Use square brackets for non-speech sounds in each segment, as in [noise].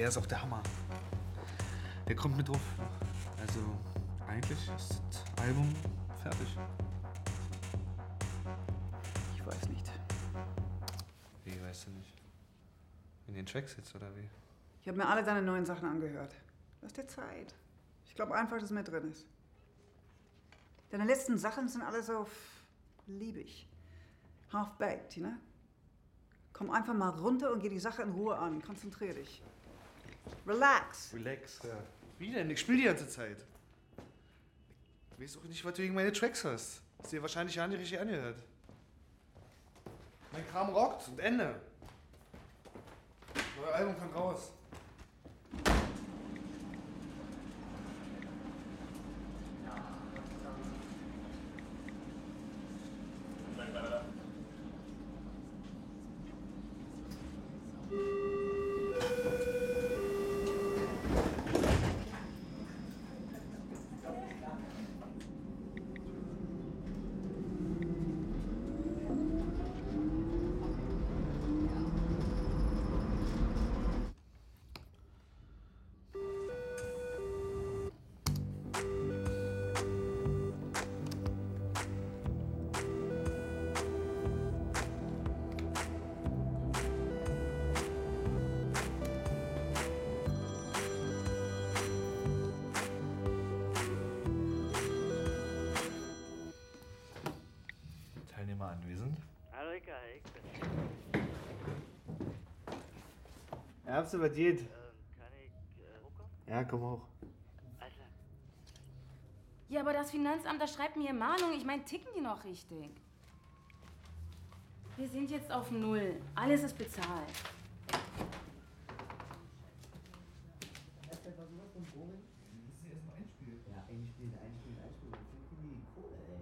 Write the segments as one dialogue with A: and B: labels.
A: Der ist auch der Hammer. Der kommt mit drauf. Also, eigentlich ist das Album fertig.
B: Ich weiß nicht.
A: Wie, weißt du nicht? In den Tracks jetzt, oder wie?
C: Ich habe mir alle deine neuen Sachen angehört. Lass dir Zeit. Ich glaube einfach, dass mehr drin ist. Deine letzten Sachen sind alle so f- liebig. Half-baked, ne? Komm einfach mal runter und geh die Sache in Ruhe an. Konzentrier dich. Relax.
A: Relax, ja. Wie denn? Ich spiele die ganze Zeit. Ich weiß auch nicht, was du gegen meine Tracks hast. Hast dir wahrscheinlich ja nicht richtig angehört. Mein Kram rockt und Ende. Euer Album kommt raus. Was geht?
D: Ähm, kann ich äh, hochkommen?
A: Ja, komm hoch.
D: Alter,
E: Ja, aber das Finanzamt, das schreibt mir Mahnung. Ich meine, ticken die noch richtig? Wir sind jetzt auf Null. Alles ist bezahlt.
B: Ja, einspielen, einspielen, einspielen. Wo kriegen die Kohle, ey?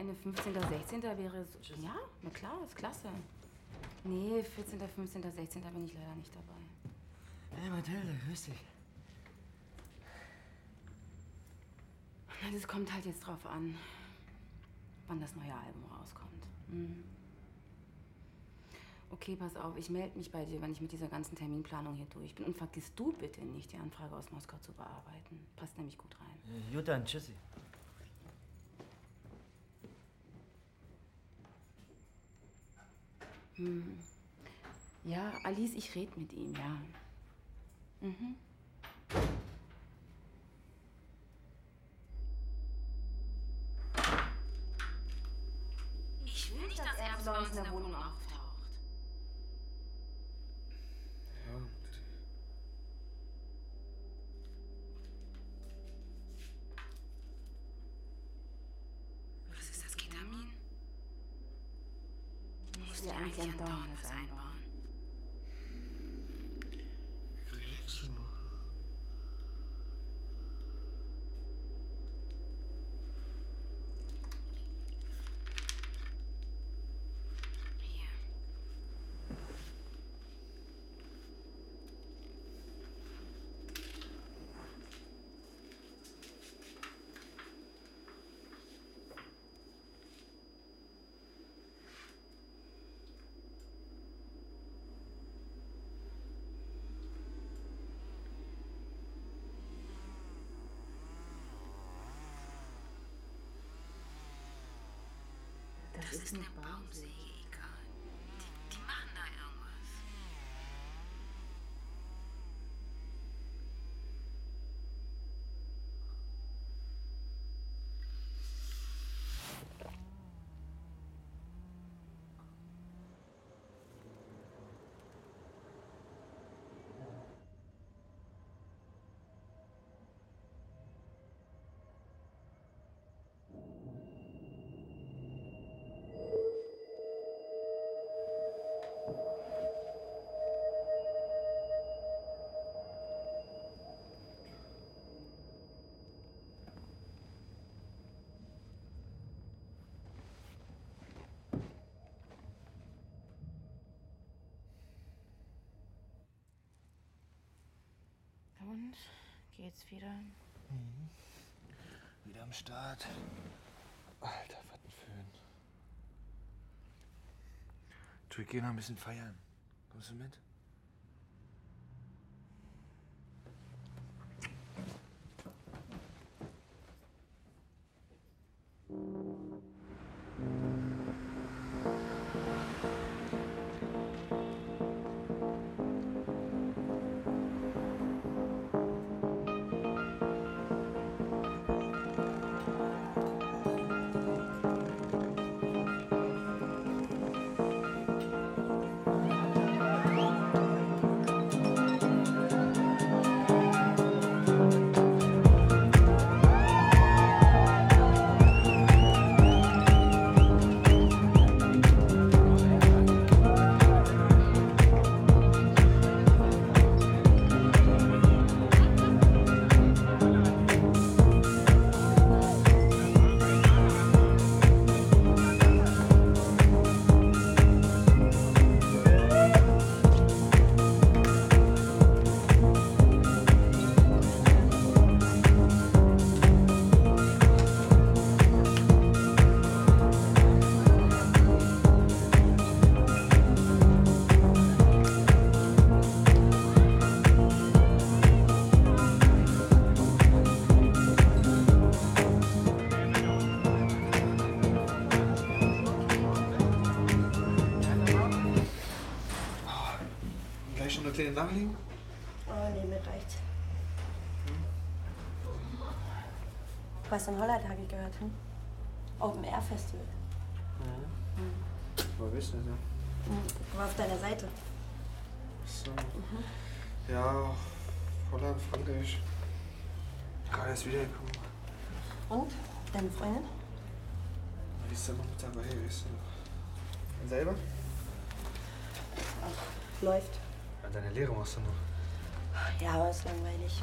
E: Wochenende 15., 16. wäre so. Ja, na klar, ist klasse. Nee, 14., 15., 16. bin ich leider nicht dabei.
B: Hey, Mathilde, grüß dich.
E: Na, Das kommt halt jetzt drauf an. wann das neue Album rauskommt. Mhm. Okay, pass auf, ich melde mich bei dir, wenn ich mit dieser ganzen Terminplanung hier durch bin. Und vergiss du bitte nicht, die Anfrage aus Moskau zu bearbeiten. Passt nämlich gut rein.
B: Gut dann, tschüssi.
E: Hm. Ja, Alice, ich rede mit ihm, ja. Mhm. Das ist eine Baumsäge, Geht's wieder?
A: Wieder am Start. Alter, was ein Föhn. Tu, ich geh noch ein bisschen feiern. Kommst du mit?
F: Was in Holland habe ich gehört, hm? Open Air Festival.
A: Woher bist du das?
F: Hm. War auf deiner Seite.
A: So. Ja, Holland, Frankreich. Gerade erst wiedergekommen.
F: Und? Deine Freundin?
A: Die ist ja noch mit dabei, weißt du. Und selber?
F: Läuft.
A: Ja, deine Lehre machst du noch.
F: Ja, aber ist langweilig.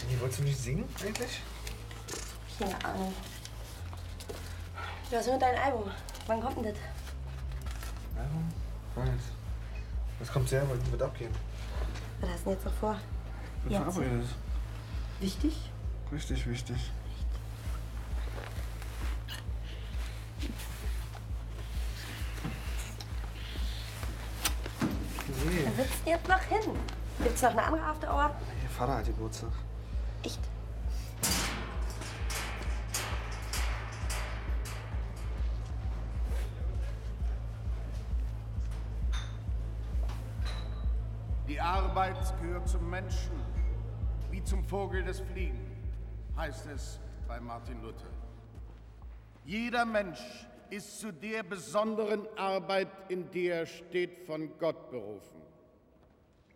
A: Jenny, wolltest du nicht singen eigentlich?
F: Keine Ahnung. Du hast nur dein Album? Wann kommt denn das?
A: Album? Weiß. Das kommt sehr, weil wird abgehen.
F: Was hast du denn jetzt noch vor?
A: Ich
F: bin
A: Jetzt.
F: Wichtig?
A: Richtig, wichtig. Nee,
F: Da sitzt jetzt noch hin. Gibt's noch eine andere After Hour?
A: ihr Vater hat Geburtstag.
F: Echt?
G: Arbeit gehört zum Menschen, wie zum Vogel das Fliegen, heißt es bei Martin Luther. Jeder Mensch ist zu der besonderen Arbeit, in der er steht, von Gott berufen.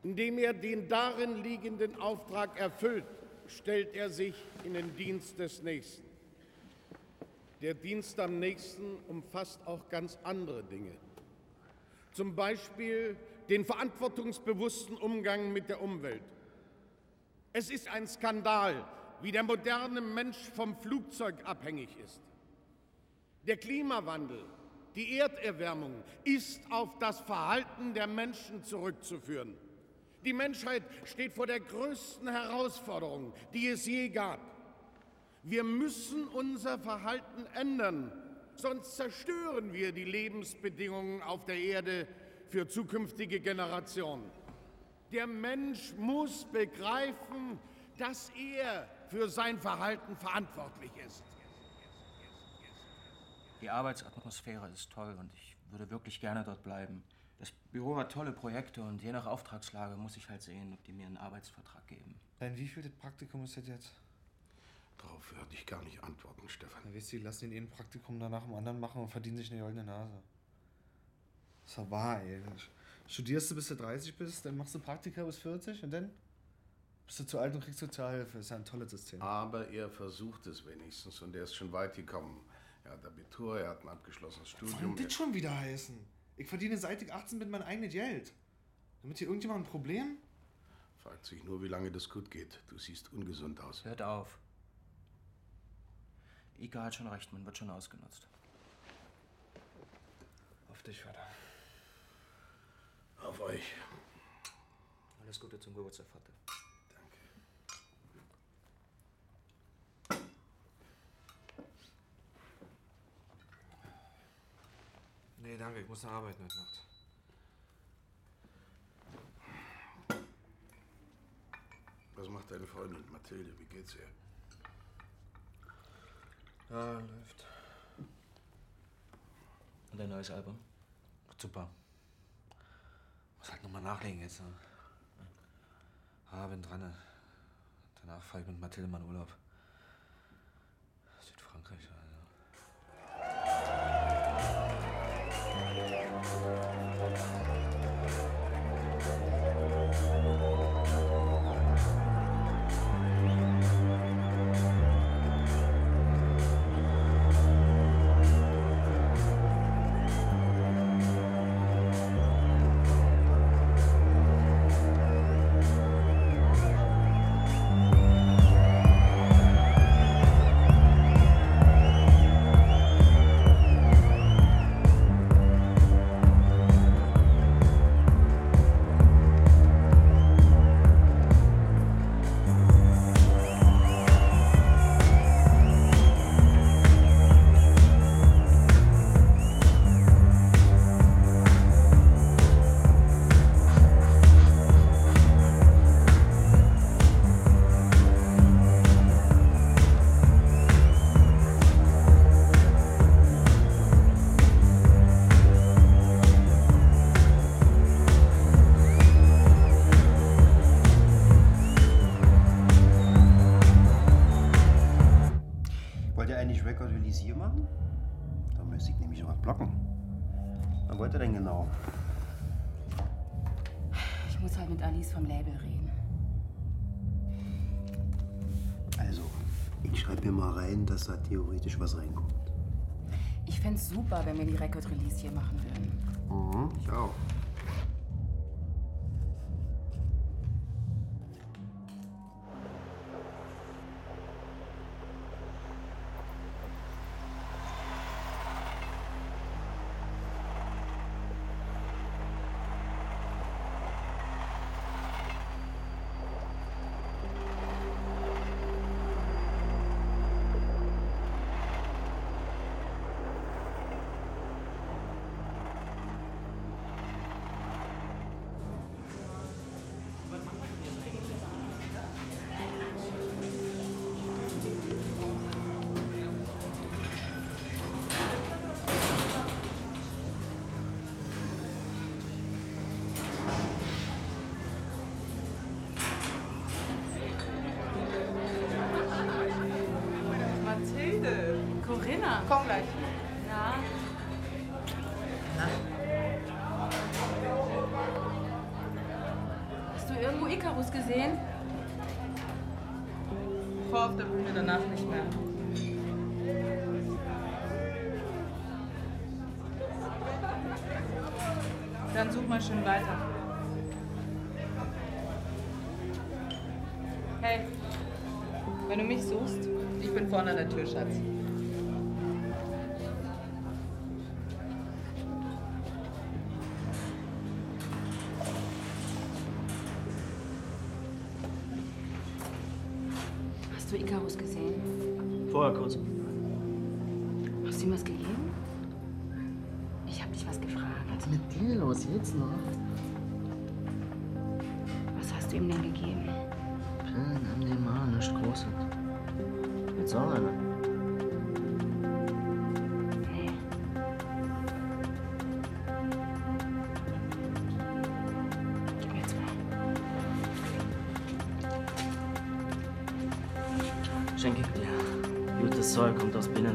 G: Indem er den darin liegenden Auftrag erfüllt, stellt er sich in den Dienst des Nächsten. Der Dienst am Nächsten umfasst auch ganz andere Dinge. Zum Beispiel den verantwortungsbewussten Umgang mit der Umwelt. Es ist ein Skandal, wie der moderne Mensch vom Flugzeug abhängig ist. Der Klimawandel, die Erderwärmung ist auf das Verhalten der Menschen zurückzuführen. Die Menschheit steht vor der größten Herausforderung, die es je gab. Wir müssen unser Verhalten ändern, sonst zerstören wir die Lebensbedingungen auf der Erde für zukünftige Generationen. Der Mensch muss begreifen, dass er für sein Verhalten verantwortlich ist.
H: Die Arbeitsatmosphäre ist toll und ich würde wirklich gerne dort bleiben. Das Büro hat tolle Projekte und je nach Auftragslage muss ich halt sehen, ob die mir einen Arbeitsvertrag geben.
A: Dein wievielte Praktikum ist das jetzt?
G: Darauf würde ich gar nicht antworten, Stefan.
A: Na, weißt du, die lassen ihn ein Praktikum danach im anderen machen und verdienen sich eine goldene Nase. Das ist doch wahr, ey. Studierst du bis du 30 bist, dann machst du Praktika bis 40 und dann bist du zu alt und kriegst Sozialhilfe. Das ist ja ein tolles System.
G: Aber er versucht es wenigstens und er ist schon weit gekommen. Er hat Abitur, er hat ein abgeschlossenes
A: Was soll
G: Studium.
A: das schon wieder heißen? Ich verdiene seit ich 18 bin mein eigenes Geld. Damit hier irgendjemand ein Problem?
G: Fragt sich nur, wie lange das gut geht. Du siehst ungesund aus.
H: Hört auf. Ika hat schon recht, man wird schon ausgenutzt.
A: Auf dich, Vater.
G: Auf euch.
H: Alles Gute zum Geburtstag, Vater.
G: Danke.
A: Nee, danke, ich muss nach arbeiten heute Nacht.
G: Was macht deine Freundin Mathilde? Wie geht's ihr?
A: Ja, läuft.
H: Und dein neues Album?
A: Super. Halt nochmal nachlegen jetzt. Ne? Ah, bin dran. ne? Danach fahre ich mit Mathilde mal in Urlaub. Südfrankreich. Also.
B: Hier machen? Da müsste ich nämlich noch was blocken. Was wollt ihr denn genau?
E: Ich muss halt mit Alice vom Label reden.
B: Also, ich schreibe mir mal rein, dass da theoretisch was reinkommt.
E: Ich fände es super, wenn wir die Record-Release hier machen würden.
B: Mhm, ich auch.
E: an der Tür, Schatz.
I: Hast du Icarus gesehen?
J: Vorher kurz.
I: Hast du ihm was gegeben? Ich hab dich was gefragt.
J: Was ist mit dir los jetzt noch? Zeug kommt aus
E: Berlin.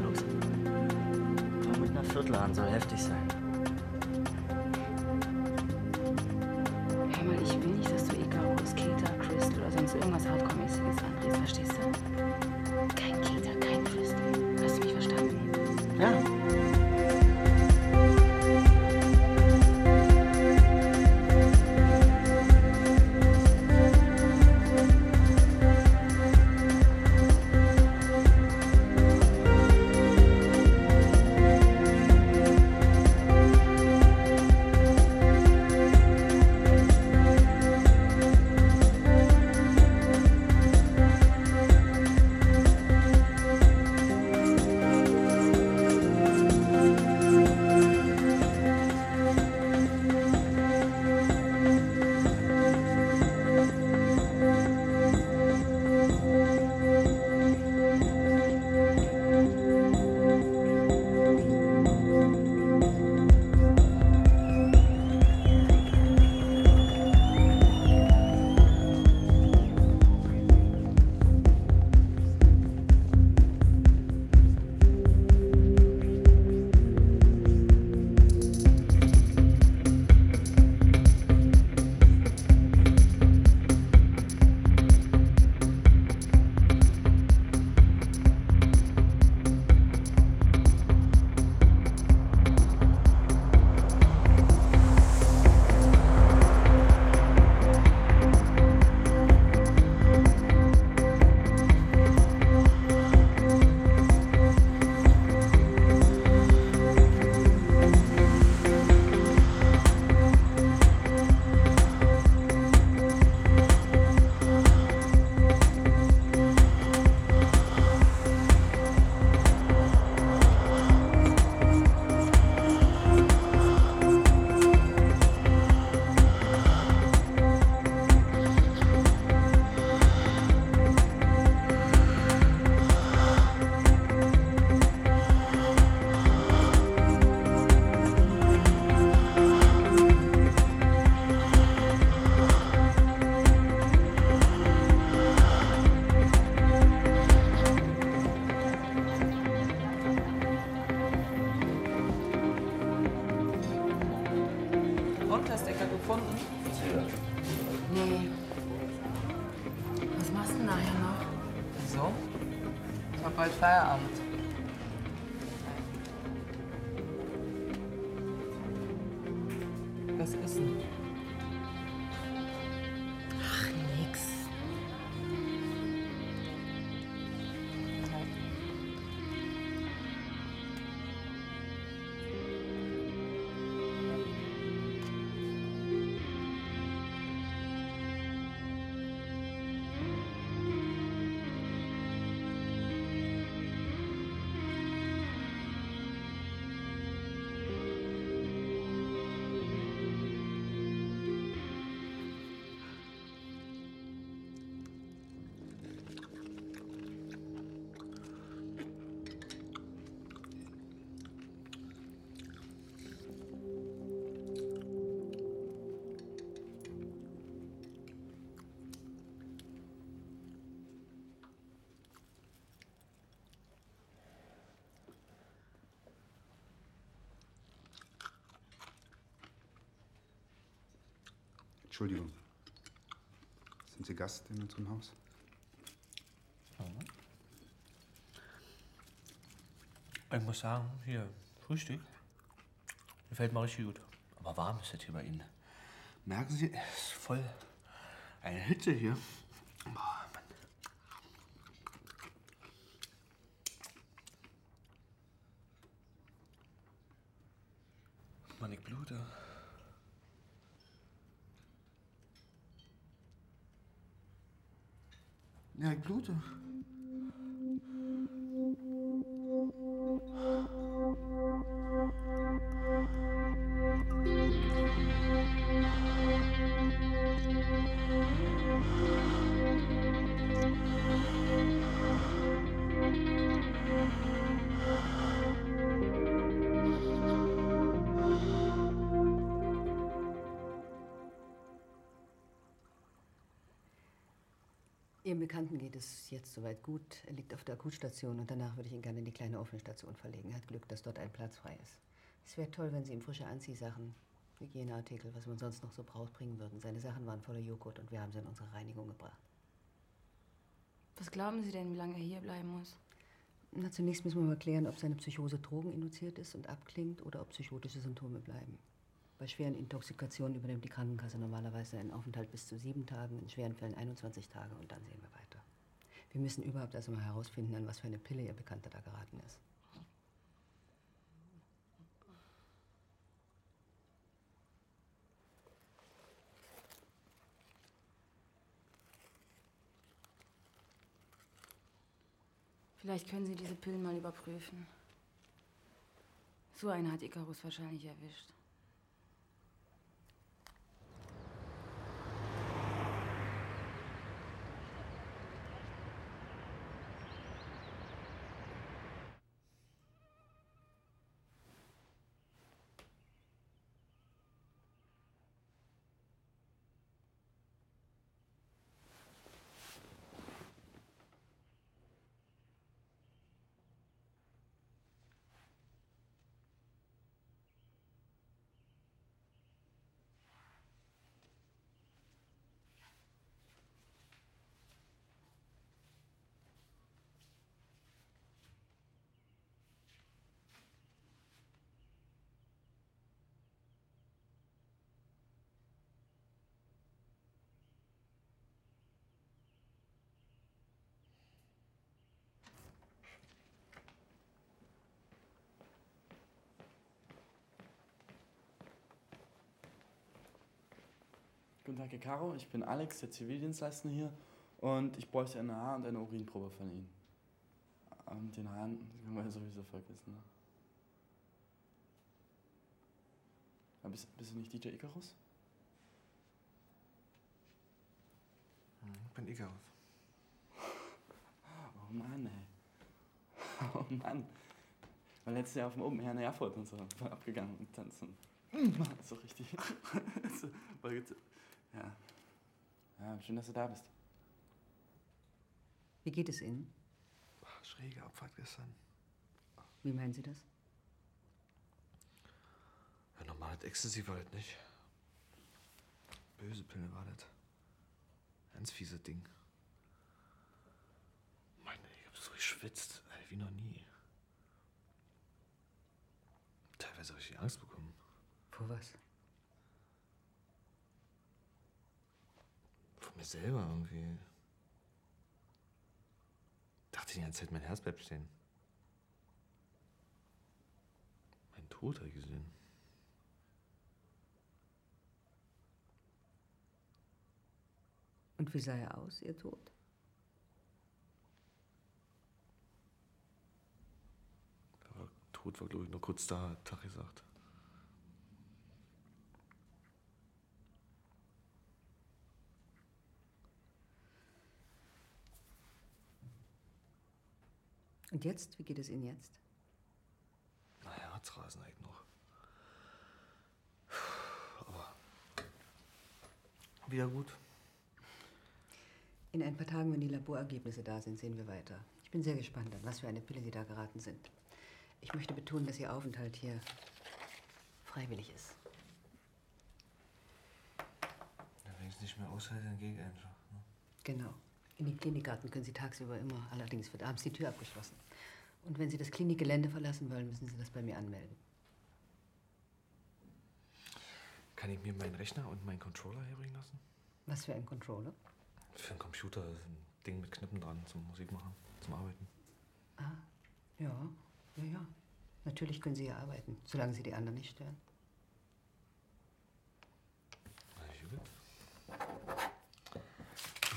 I: 对啊。
K: Entschuldigung. Sind Sie Gast in unserem Haus?
A: Ich muss sagen, hier, Frühstück. Gefällt mir richtig gut. Aber warm ist das hier bei Ihnen. Merken Sie, es ist voll eine Hitze hier. Boah, Mann. Mann, ich blute. Ja, ich blute.
L: Es jetzt soweit gut. Er liegt auf der Akutstation und danach würde ich ihn gerne in die kleine offene Station verlegen. Er hat Glück, dass dort ein Platz frei ist. Es wäre toll, wenn Sie ihm frische Anziehsachen, Hygieneartikel, was man sonst noch so braucht, bringen würden. Seine Sachen waren voller Joghurt und wir haben sie in unsere Reinigung gebracht.
E: Was glauben Sie denn, wie lange er hier bleiben muss?
L: Na, zunächst müssen wir mal klären, ob seine Psychose drogeninduziert ist und abklingt oder ob psychotische Symptome bleiben. Bei schweren Intoxikationen übernimmt die Krankenkasse normalerweise einen Aufenthalt bis zu sieben Tagen, in schweren Fällen 21 Tage und dann sehen wir weiter. Wir müssen überhaupt erst mal herausfinden, an was für eine Pille Ihr Bekannter da geraten ist.
E: Vielleicht können Sie diese Pillen mal überprüfen. So eine hat Icarus wahrscheinlich erwischt.
M: Guten Tag, Herr Caro. Ich bin Alex, der Zivildienstleister hier. Und ich bräuchte eine Haar- und eine Urinprobe von Ihnen. Und den Haaren [laughs] können wir ja sowieso vergessen. Ne? Aber bist, bist du nicht DJ Icarus?
A: Ich bin Icarus. [laughs]
M: Oh Mann, ey. [laughs] Oh Mann. War letztes Jahr auf dem Open Air in Erfurt und so abgegangen und tanzen. So richtig. Ja. Ja, schön, dass du da bist.
L: Wie geht es Ihnen?
A: Schräge Abfahrt gestern.
L: Wie meinen Sie das?
A: Ja, normal das Ecstasy war das nicht. Böse Pille war das. Ganz fiese Ding. Meine, ich hab so geschwitzt, ey, wie noch nie. Teilweise habe ich Angst bekommen.
L: Vor was?
A: Mir selber irgendwie. Dachte die ganze Zeit, mein Herz bleibt stehen. Mein Tod habe ich gesehen.
L: Und wie sah er aus, Ihr Tod?
A: Aber Tod war, glaube ich, nur kurz da, hat Tag gesagt.
L: Und jetzt? Wie geht es Ihnen jetzt?
A: Na, Herzrasen halt noch. Aber wieder gut.
L: In ein paar Tagen, wenn die Laborergebnisse da sind, sehen wir weiter. Ich bin sehr gespannt, an was für eine Pille Sie da geraten sind. Ich möchte betonen, dass Ihr Aufenthalt hier freiwillig ist.
A: Ja, nicht mehr aushalte, dann gehe ich einfach. Ne?
L: Genau. In den Klinikgarten können Sie tagsüber immer, allerdings wird abends die Tür abgeschlossen. Und wenn Sie das Klinikgelände verlassen wollen, müssen Sie das bei mir anmelden.
A: Kann ich mir meinen Rechner und meinen Controller herbringen lassen?
L: Was für ein Controller?
A: Für einen Computer, ein Ding mit Knippen dran zum Musik machen, zum Arbeiten.
L: Ah, ja, ja, ja. Natürlich können Sie hier arbeiten, solange Sie die anderen nicht stören.
A: Na gut.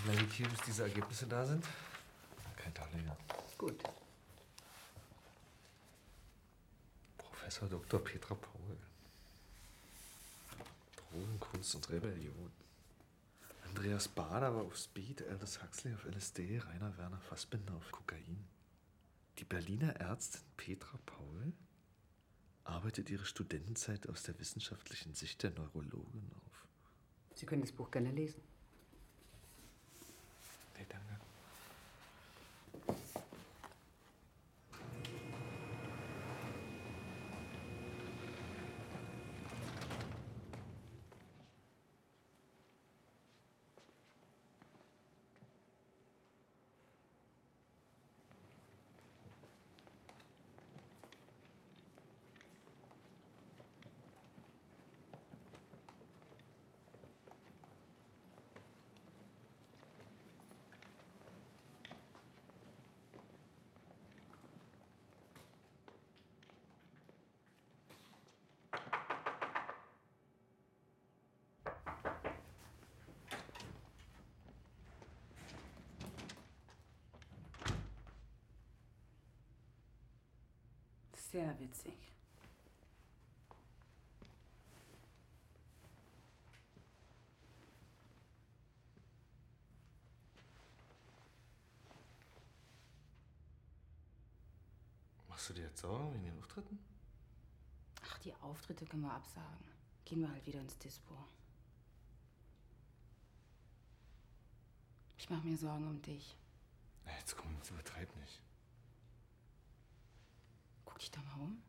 A: Dann bleibe ich hier, bis diese Ergebnisse da sind. Kein Tag länger.
L: Gut.
A: Professor Dr. Petra Paul. Drogen, Kunst und Rebellion. Andreas Bader war auf Speed, Aldous Huxley auf LSD, Rainer Werner Fassbinder auf Kokain. Die Berliner Ärztin Petra Paul arbeitet ihre Studentenzeit aus der wissenschaftlichen Sicht der Neurologin auf.
L: Sie können das Buch gerne lesen.
A: Nee, danke.
E: Sehr witzig.
A: Machst du dir jetzt Sorgen wegen den Auftritten?
E: Ach, die Auftritte können wir absagen. Gehen wir halt wieder ins Dispo. Ich mache mir Sorgen um dich.
A: Na, jetzt komm, jetzt übertreib nicht.
E: Guck dich doch mal um.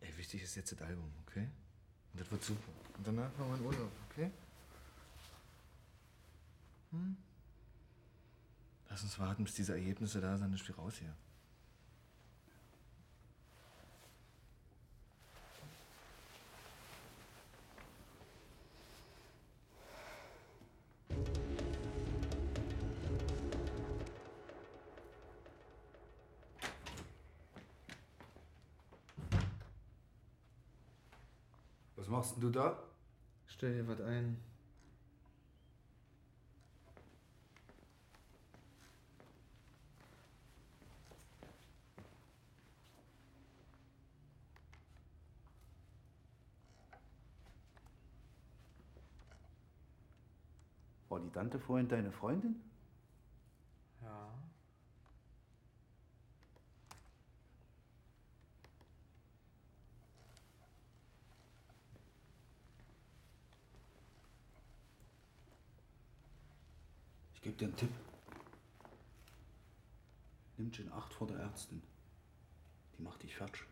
A: Ey, wichtig ist jetzt das Album, okay? Und das wird super. Und danach machen wir einen Urlaub, okay? Hm? Lass uns warten, bis diese Ergebnisse da sind, dann spiel raus hier.
K: Machst denn du da?
A: Stell dir was ein.
K: War die Tante vorhin deine Freundin? Gebe dir einen Tipp. Nimm in Acht vor der Ärztin. Die macht dich fertig.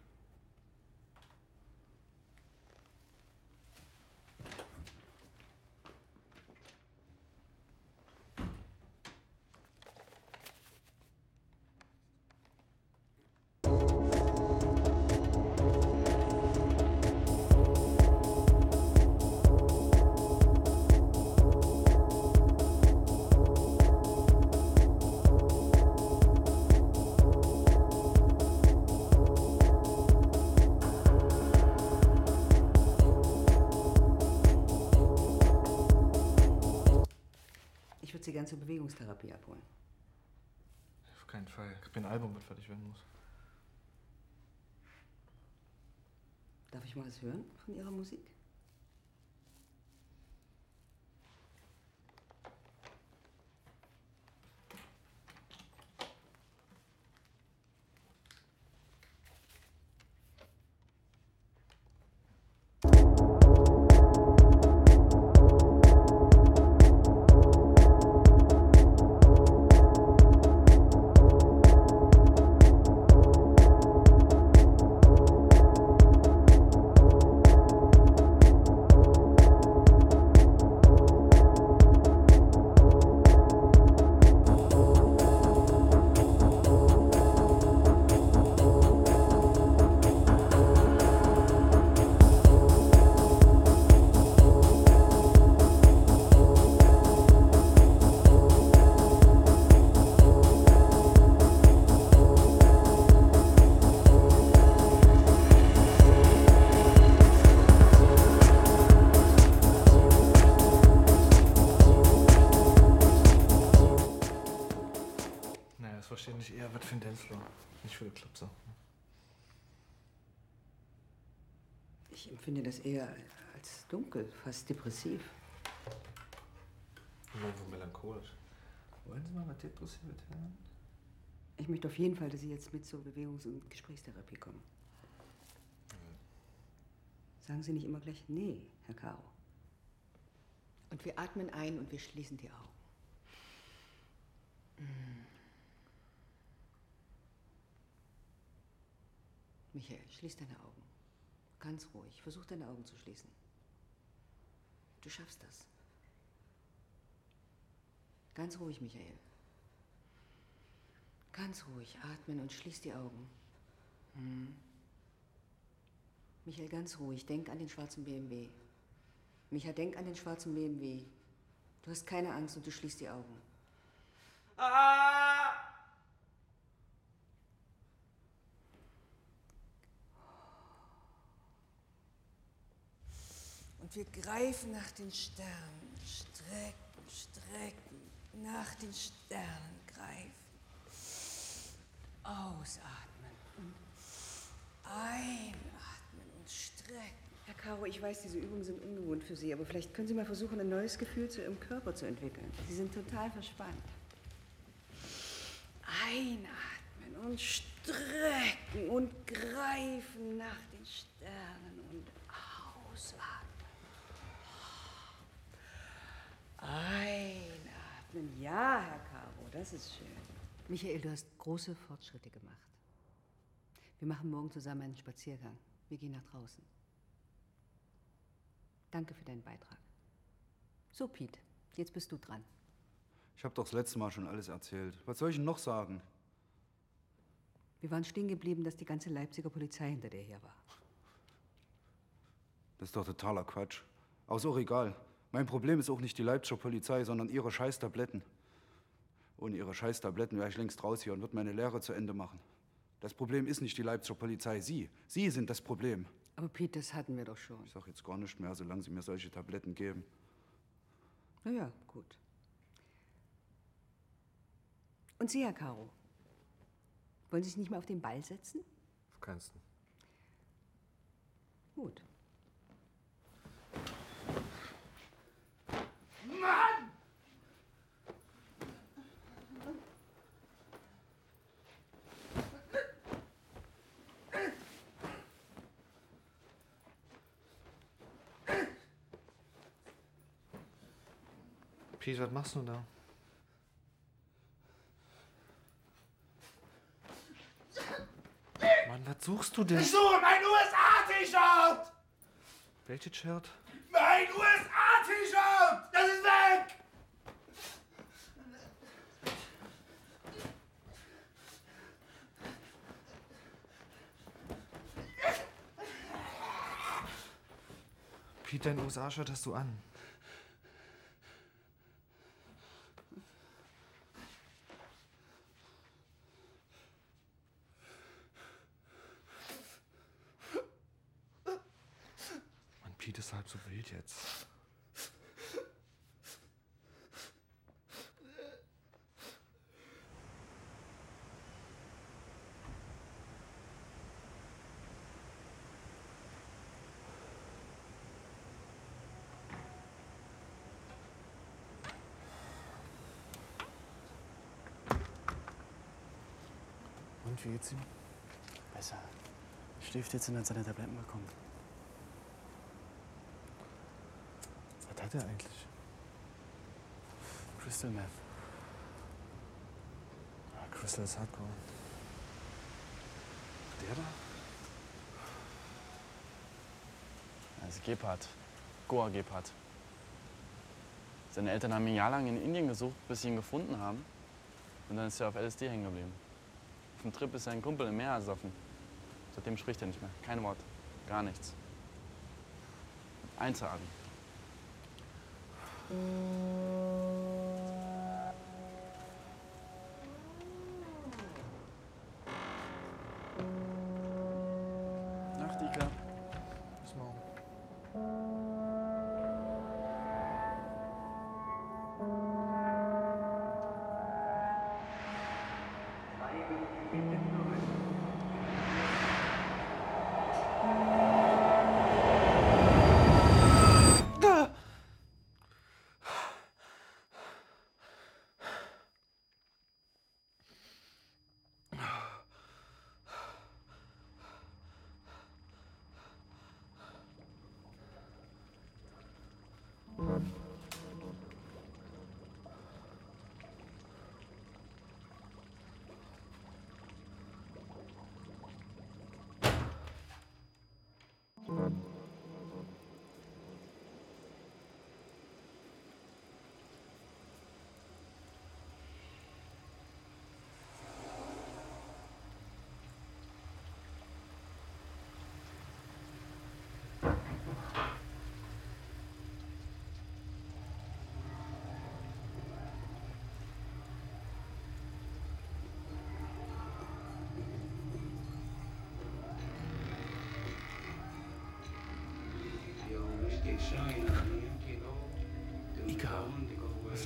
L: Bewegungstherapie abholen.
A: Auf keinen Fall. Ich habe ein Album, was fertig werden muss.
L: Darf ich mal was hören von Ihrer Musik? Ich empfinde das eher als dunkel, fast depressiv.
A: Ich meine, so melancholisch. Wollen Sie mal was Depressives hören?
L: Ich möchte auf jeden Fall, dass Sie jetzt mit zur Bewegungs- und Gesprächstherapie kommen. Ja. Sagen Sie nicht immer gleich Nee, Herr Caro. Und wir atmen ein und wir schließen die Augen. Mhm. Michael, schließ deine Augen. Ganz ruhig. Versuch deine Augen zu schließen. Du schaffst das. Ganz ruhig, Michael. Ganz ruhig. Atmen und schließ die Augen. Hm. Michael, ganz ruhig. Denk an den schwarzen BMW. Michael, denk an den schwarzen BMW. Du hast keine Angst und du schließt die Augen. Und wir greifen nach den Sternen, strecken, strecken, nach den Sternen greifen. Ausatmen einatmen und strecken. Herr Caro, ich weiß, diese Übungen sind ungewohnt für Sie, aber vielleicht können Sie mal versuchen, ein neues Gefühl zu Ihrem Körper zu entwickeln. Sie sind total verspannt. Einatmen und strecken und greifen nach den Sternen und ausatmen. Einatmen. Ja, Herr Caro, das ist schön. Michael, du hast große Fortschritte gemacht. Wir machen morgen zusammen einen Spaziergang. Wir gehen nach draußen. Danke für deinen Beitrag. So, Pete, jetzt bist du dran.
K: Ich habe doch das letzte Mal schon alles erzählt. Was soll ich denn noch sagen?
L: Wir waren stehen geblieben, dass die ganze Leipziger Polizei hinter dir her war.
K: Das ist doch totaler Quatsch. Aber ist auch egal. Mein Problem ist auch nicht die Leipziger Polizei, sondern ihre Scheißtabletten. Ohne ihre Scheißtabletten wäre ich längst raus hier und würde meine Lehre zu Ende machen. Das Problem ist nicht die Leipziger Polizei, Sie. Sie sind das Problem.
L: Aber Pete, das hatten wir doch schon.
K: Ich sag jetzt gar nicht mehr, solange Sie mir solche Tabletten geben.
L: Na ja, gut. Und Sie, Herr Caro? Wollen Sie sich nicht mehr auf den Ball setzen?
A: Auf keinsten.
L: Gut.
A: Pete, was machst du da? Mann, was suchst du denn?
G: Ich suche mein USA-T-Shirt!
A: Welches Shirt?
G: Mein USA-T-Shirt! Das ist weg!
A: Pete, dein USA-Shirt hast du an. Mann, Pete ist halb so wild jetzt. Und wie geht's ihm?
M: Besser. Schläft jetzt und seine Tabletten bekommen.
A: Hat er eigentlich?
M: Crystal Meth.
A: Ah, Crystal ist hardcore. Der da?
M: Also Gepard. Goa Gepard. Seine Eltern haben ihn jahrelang in Indien gesucht, bis sie ihn gefunden haben. Und dann ist er auf LSD hängen geblieben. Auf dem Trip ist sein Kumpel im Meer ersoffen. Seitdem spricht er nicht mehr. Kein Wort. Gar nichts. Einzelatmung. Nacht,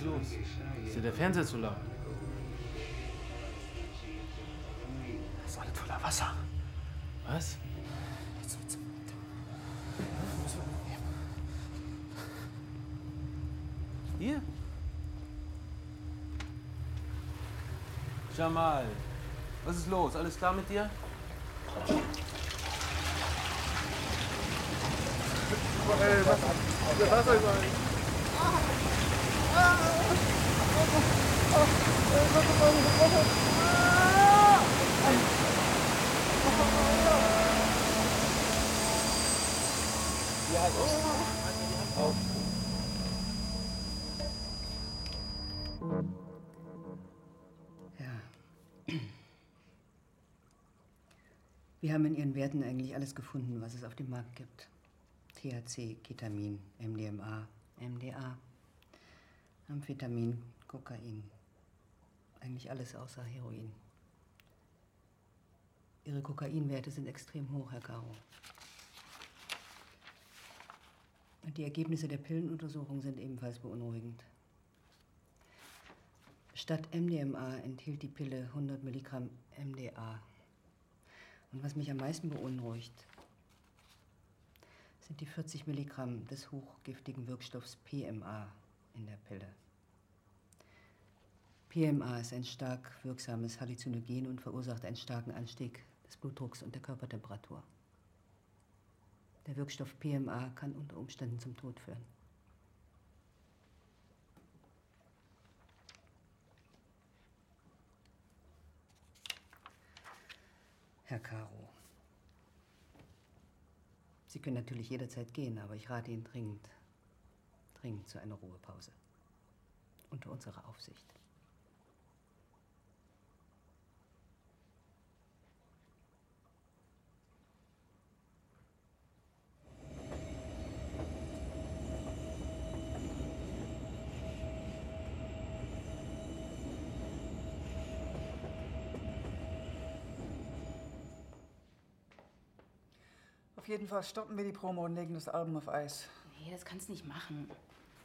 N: los? Ist dir der Fernseher zu laut?
A: Das ist alles voller Wasser.
N: Was? Hier? Jamal, was ist los? Alles klar mit dir?
A: Ey, Wasser. Wasser überall.
L: Ja. Wir haben in Ihren Werten eigentlich alles gefunden, was es auf dem Markt gibt. THC, Ketamin, MDMA, MDA, Amphetamin, Kokain. Eigentlich alles außer Heroin. Ihre Kokainwerte sind extrem hoch, Herr Caro. Die Ergebnisse der Pillenuntersuchung sind ebenfalls beunruhigend. Statt MDMA enthielt die Pille 100 Milligramm MDA. Und was mich am meisten beunruhigt, sind die 40 Milligramm des hochgiftigen Wirkstoffs PMA in der Pille. PMA ist ein stark wirksames Halluzinogen und verursacht einen starken Anstieg des Blutdrucks und der Körpertemperatur. Der Wirkstoff PMA kann unter Umständen zum Tod führen. Herr Caro. Sie können natürlich jederzeit gehen, aber ich rate Ihnen dringend, dringend zu einer Ruhepause. Unter unserer Aufsicht.
C: Auf jeden Fall stoppen wir die Promo und legen das Album auf Eis.
E: Nee, das kannst du nicht machen.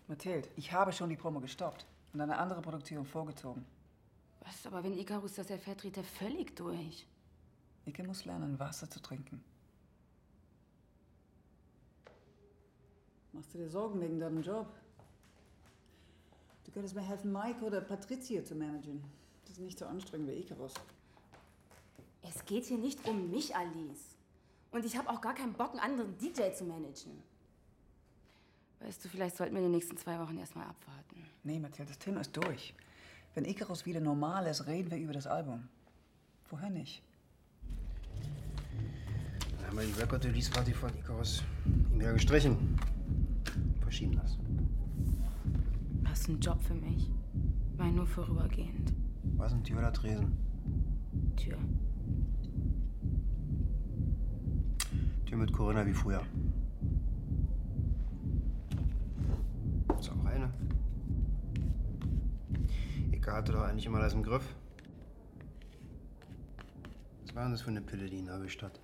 C: Mathilde, ich habe schon die Promo gestoppt und eine andere Produktion vorgezogen.
E: Was, aber wenn Icarus das erfährt, dreht er völlig durch.
C: Ike muss lernen, Wasser zu trinken. Machst du dir Sorgen wegen deinem Job? Du könntest mir helfen, Mike oder Patricia zu managen. Das ist nicht so anstrengend wie Icarus.
E: Es geht hier nicht um mich, Alice. Und ich habe auch gar keinen Bock, einen anderen DJ zu managen. Weißt du, vielleicht sollten wir die nächsten zwei Wochen erstmal abwarten.
C: Nee, Mathilde, das Thema ist durch. Wenn Icarus wieder normal ist, reden wir über das Album. Vorher nicht.
B: Dann haben wir die Record-Release-Party von Icarus ihm wieder gestrichen. Verschieben das.
E: Hast einen Job für mich? War nur vorübergehend.
B: Was ein Tür oder Tresen?
E: Tür.
B: Tür mit Corinna wie früher. Ist auch eine. Eka hatte doch eigentlich immer alles im Griff. Was war denn das für eine Pille, die ihn erwischt hat?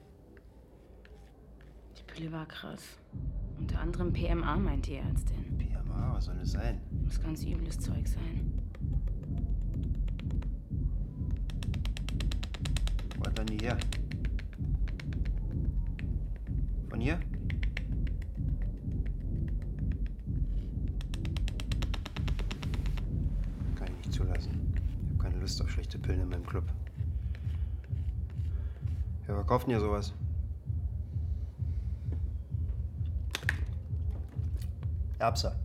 E: Die Pille war krass. Unter anderem PMA, meint die Ärztin.
B: PMA, was soll das sein?
E: Muss ganz übles Zeug sein.
B: Wo hat denn die her? Von hier? Club. Wer verkauft denn sowas? Erbser.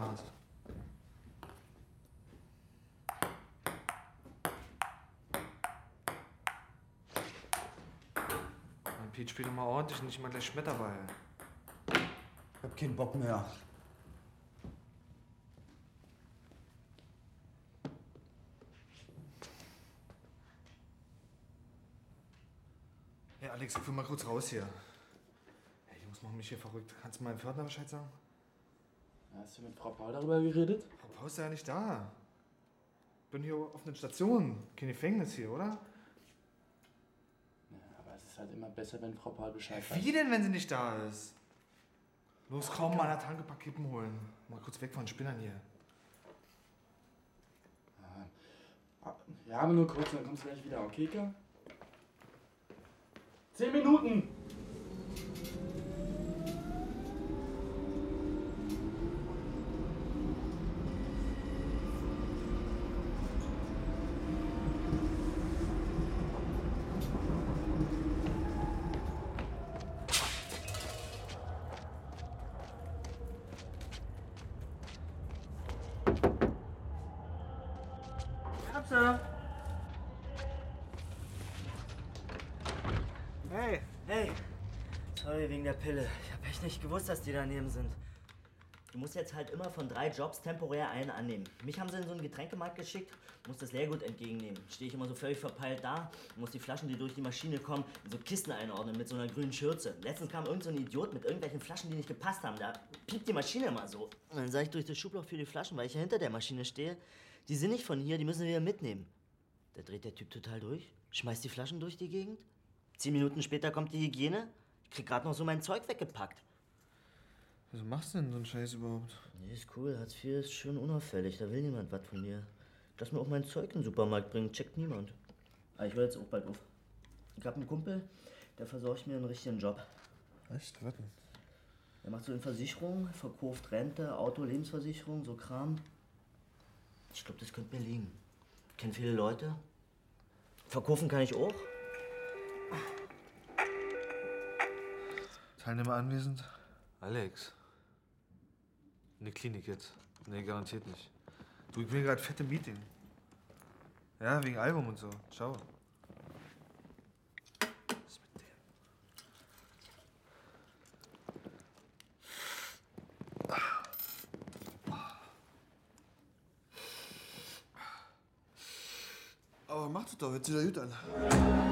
A: Spaß. Mann, Pete, spiel doch mal ordentlich und nicht mal gleich Schmetterball.
K: Ich hab keinen Bock mehr.
A: Hey Alex, ich will mal kurz raus hier. Hey, Jungs, machen mich hier verrückt. Kannst du meinem Pförtner Bescheid sagen?
M: Hast du mit Frau Paul darüber geredet?
A: Frau Paul ist ja nicht da. Bin hier auf einer Station. Kein Gefängnis hier, oder?
M: Ja, aber es ist halt immer besser, wenn Frau Paul Bescheid weiß.
A: Wie denn, wenn sie nicht da ist? Los, komm, mal der Tanke paar Kippen holen. Mal kurz weg von den Spinnern hier.
M: Ja, aber nur kurz, dann kommst du gleich wieder, okay? Zehn Minuten!
J: Hey! Sorry wegen der Pille. Ich hab echt nicht gewusst, dass die daneben sind. Du musst jetzt halt immer von drei Jobs temporär einen annehmen. Mich haben sie in so einen Getränkemarkt geschickt, muss das Leergut entgegennehmen. Stehe ich immer so völlig verpeilt da, muss die Flaschen, die durch die Maschine kommen, in so Kisten einordnen mit so einer grünen Schürze. Letztens kam irgend so ein Idiot mit irgendwelchen Flaschen, die nicht gepasst haben. Da piept die Maschine immer so. Und dann sag ich durch das Schubloch für die Flaschen, weil ich ja hinter der Maschine stehe. Die sind nicht von hier, die müssen wir wieder mitnehmen. Da dreht der Typ total durch, schmeißt die Flaschen durch die Gegend. Zehn Minuten später kommt die Hygiene. Ich krieg gerade noch so mein Zeug weggepackt.
A: Wieso machst du denn so einen Scheiß überhaupt?
J: Nee, ist cool. Hartz IV ist schön unauffällig. Da will niemand was von mir. Lass mir auch mein Zeug in den Supermarkt bringen. Checkt niemand. Aber ich höre jetzt auch bald auf. Ich hab einen Kumpel, der versorgt mir einen richtigen Job.
A: Echt? Was denn?
J: Er macht so in Versicherung, verkauft Rente, Auto, Lebensversicherung, so Kram. Ich glaube, das könnte mir liegen. Ich kenne viele Leute. Verkaufen kann ich auch.
A: Teilnehmer anwesend? Alex. In die Klinik jetzt. Nee, garantiert nicht. Du, ich bin gerade fette Meeting. Ja, wegen Album und so. Ciao. Aber macht es doch, hört sich doch gut an.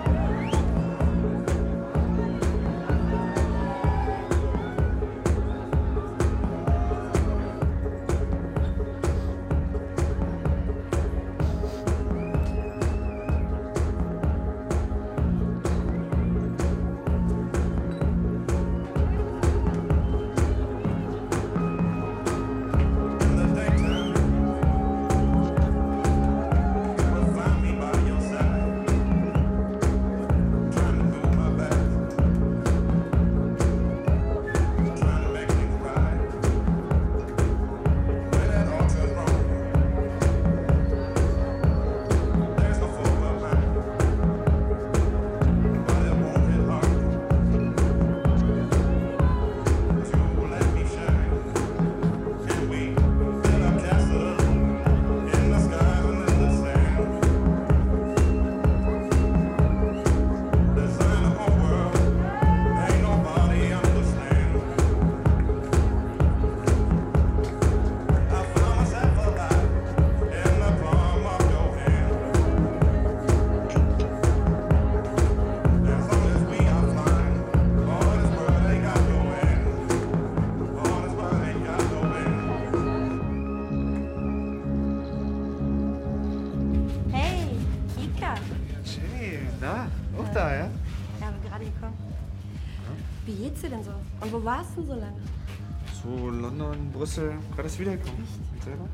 A: Brüssel. Gerade ist wiedergekommen. Und selber?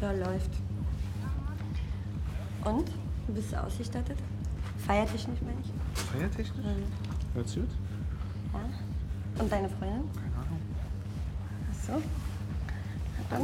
F: Ja, läuft. Und? Wie bist du ausgestattet? Feiertechnisch, meine ich.
A: Feiertechnisch?
F: Mhm.
A: Hört's gut?
F: Ja. Und deine Freundin?
A: Keine Ahnung.
F: Ach so. Na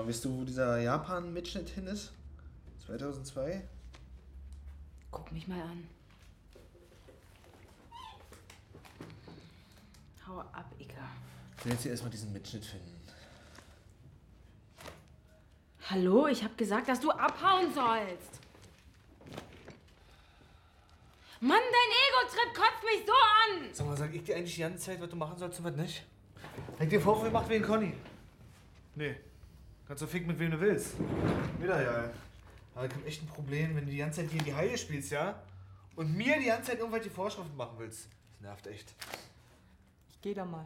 A: mal, weißt du, wo dieser Japan-Mitschnitt hin ist? 2002?
E: Guck mich mal an. Hau ab, Ika.
A: Ich will jetzt hier erstmal diesen Mitschnitt finden.
E: Hallo, ich hab gesagt, dass du abhauen sollst. Mann, dein Ego-Trip kotzt mich so an!
A: Sag mal, sag ich dir eigentlich die ganze Zeit, was du machen sollst und was nicht? Ich dir Vorwürfe gemacht wegen Conny? Nee. Kannst du ficken, mit wem du willst. Wieder ja. Aber ich hab echt ein Problem, wenn du die ganze Zeit hier die Heile spielst, ja? Und mir die ganze Zeit irgendwelche Vorschriften machen willst. Das nervt echt.
I: Ich geh da mal.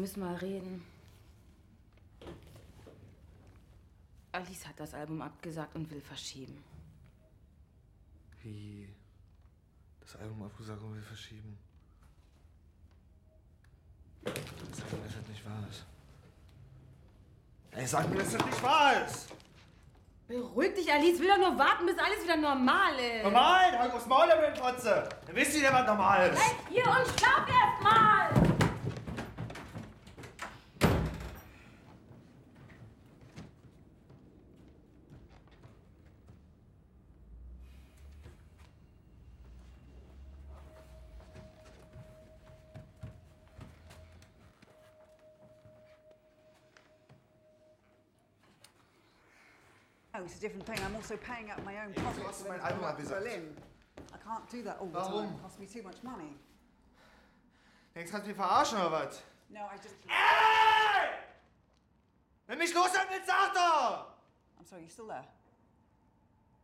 E: Müssen mal reden. Alice hat das Album abgesagt und will verschieben.
A: Wie? Das Album abgesagt und will verschieben. Sag mir, dass das nicht wahr ist. Ey, sag mir, dass das nicht wahr ist!
E: Beruhig dich, Alice. Will doch nur warten, bis alles wieder normal ist.
A: Normal, halt aufs Maul, damit Fotze! Dann wisst ihr, was normal ist!
E: Bleib hier und schlaf erst mal!
C: It's a different thing. I'm also paying out my own pocket
A: hast
C: for
A: mein
C: them to
A: Album
C: come up to
A: abgesagt.
C: Berlin. I can't do that all the
A: Warum?
C: time. It costs me too much money.
A: Denkst du, kannst du mich verarschen oder was?
C: No, I just.
A: Wenn mich loshaben willst, sag doch!
C: I'm sorry, you still there?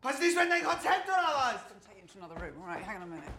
A: Hast du nicht mehr dein Konzept oder was?
C: I'm gonna take you into another room. All right, hang on a minute.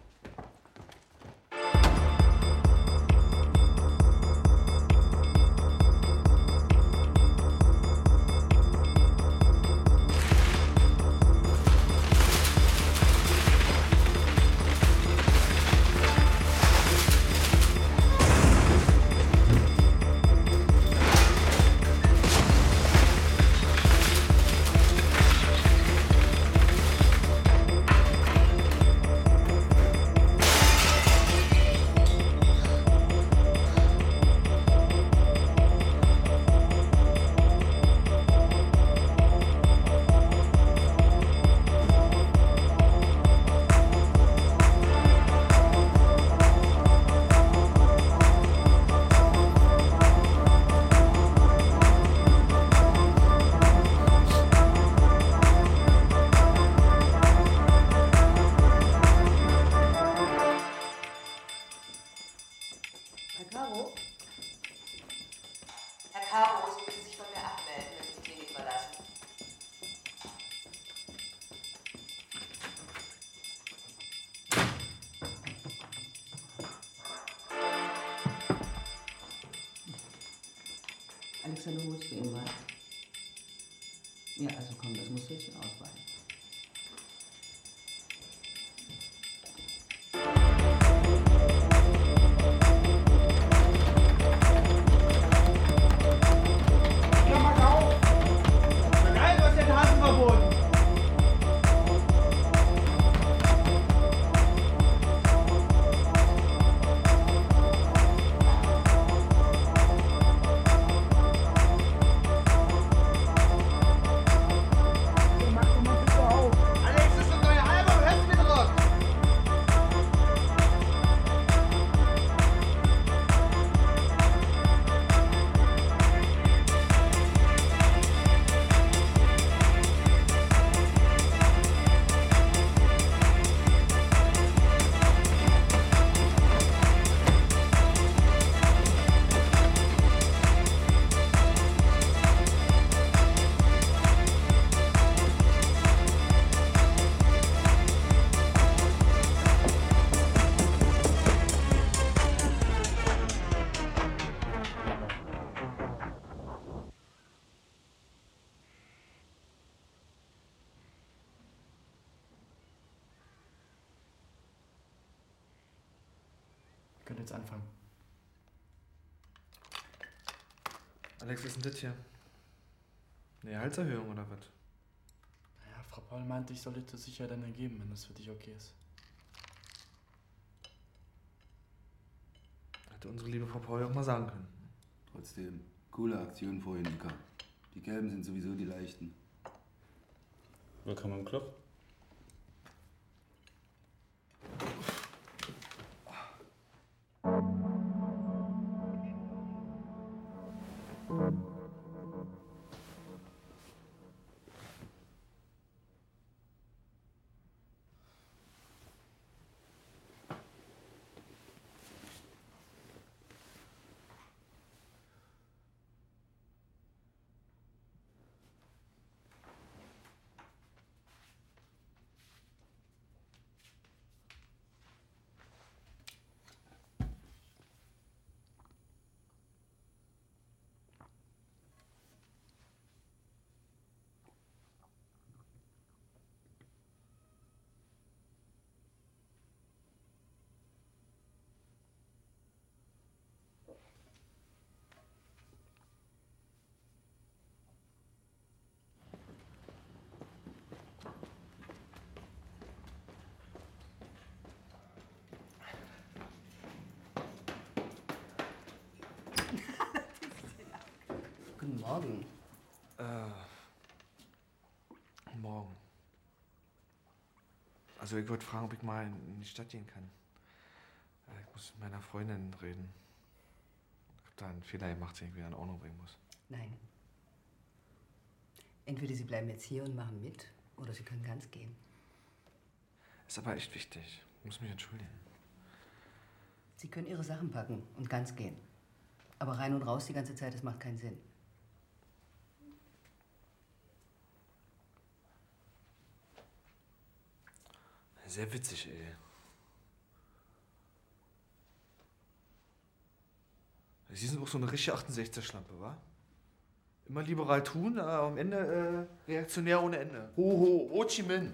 L: Das
A: hier? Eine Halserhöhung oder was?
M: Naja, Frau Paul meinte, ich soll dir zur Sicherheit dann ergeben, wenn das für dich okay ist.
A: Hätte unsere liebe Frau Paul ja auch mal sagen können.
K: Trotzdem, coole Aktion vorhin, Ika. Die Gelben sind sowieso die leichten.
N: Willkommen im Club.
L: Guten Morgen.
A: Äh, morgen. Also ich wollte fragen, ob ich mal in die Stadt gehen kann. Äh, Ich muss mit meiner Freundin reden. Ich habe da einen Fehler gemacht, den ich wieder in Ordnung bringen muss.
L: Nein. Entweder Sie bleiben jetzt hier und machen mit, oder Sie können ganz gehen.
A: Ist aber echt wichtig. Ich muss mich entschuldigen.
L: Sie können Ihre Sachen packen und ganz gehen. Aber rein und raus die ganze Zeit, das macht keinen Sinn.
A: Sehr witzig, ey. Sie sind auch so eine richtige 68er-Schlampe, wa? Immer liberal tun, aber am Ende äh, reaktionär ohne Ende. Ho, ho, Ho Chi Minh.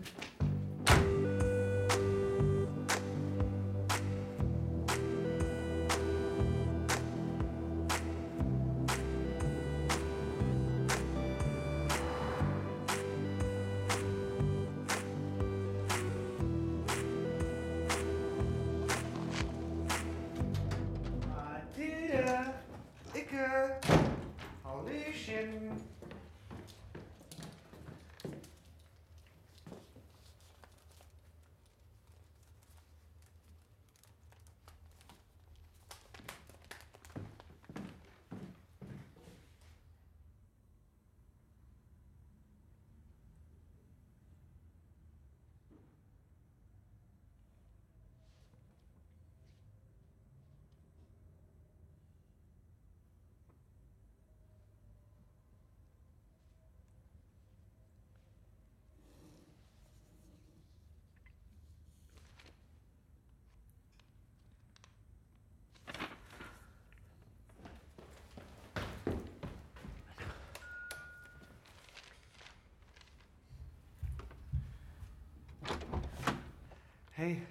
A: Hey,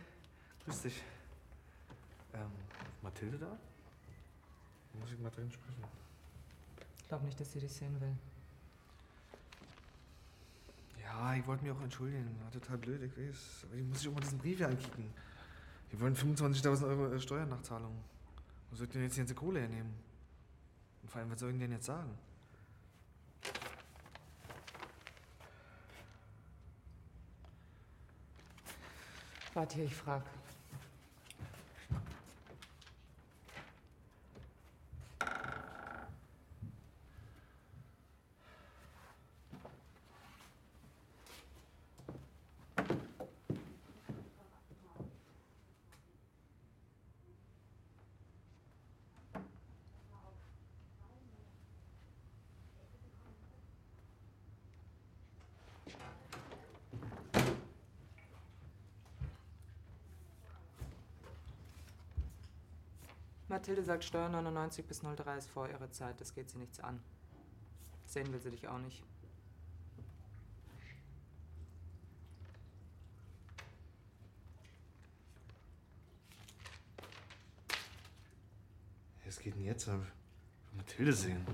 A: grüß dich. Ähm, Mathilde da? Muss ich mal drin sprechen?
I: Ich glaube nicht, dass sie dich sehen will.
A: Ja, ich wollte mich auch entschuldigen. War total blöd, ich weiß. Aber ich muss sich auch mal diesen Brief hier ankicken. Wir wollen 25.000 Euro äh, Steuernachzahlung. Wo sollten wir jetzt die ganze Kohle hernehmen? Und vor allem, was soll ich denn jetzt sagen?
I: Warte ich frag. Mathilde sagt, Steuer 99 bis 03 ist vor ihrer Zeit. Das geht sie nichts an. Sehen will sie dich auch nicht.
A: Was geht denn jetzt? ab? Mathilde sehen.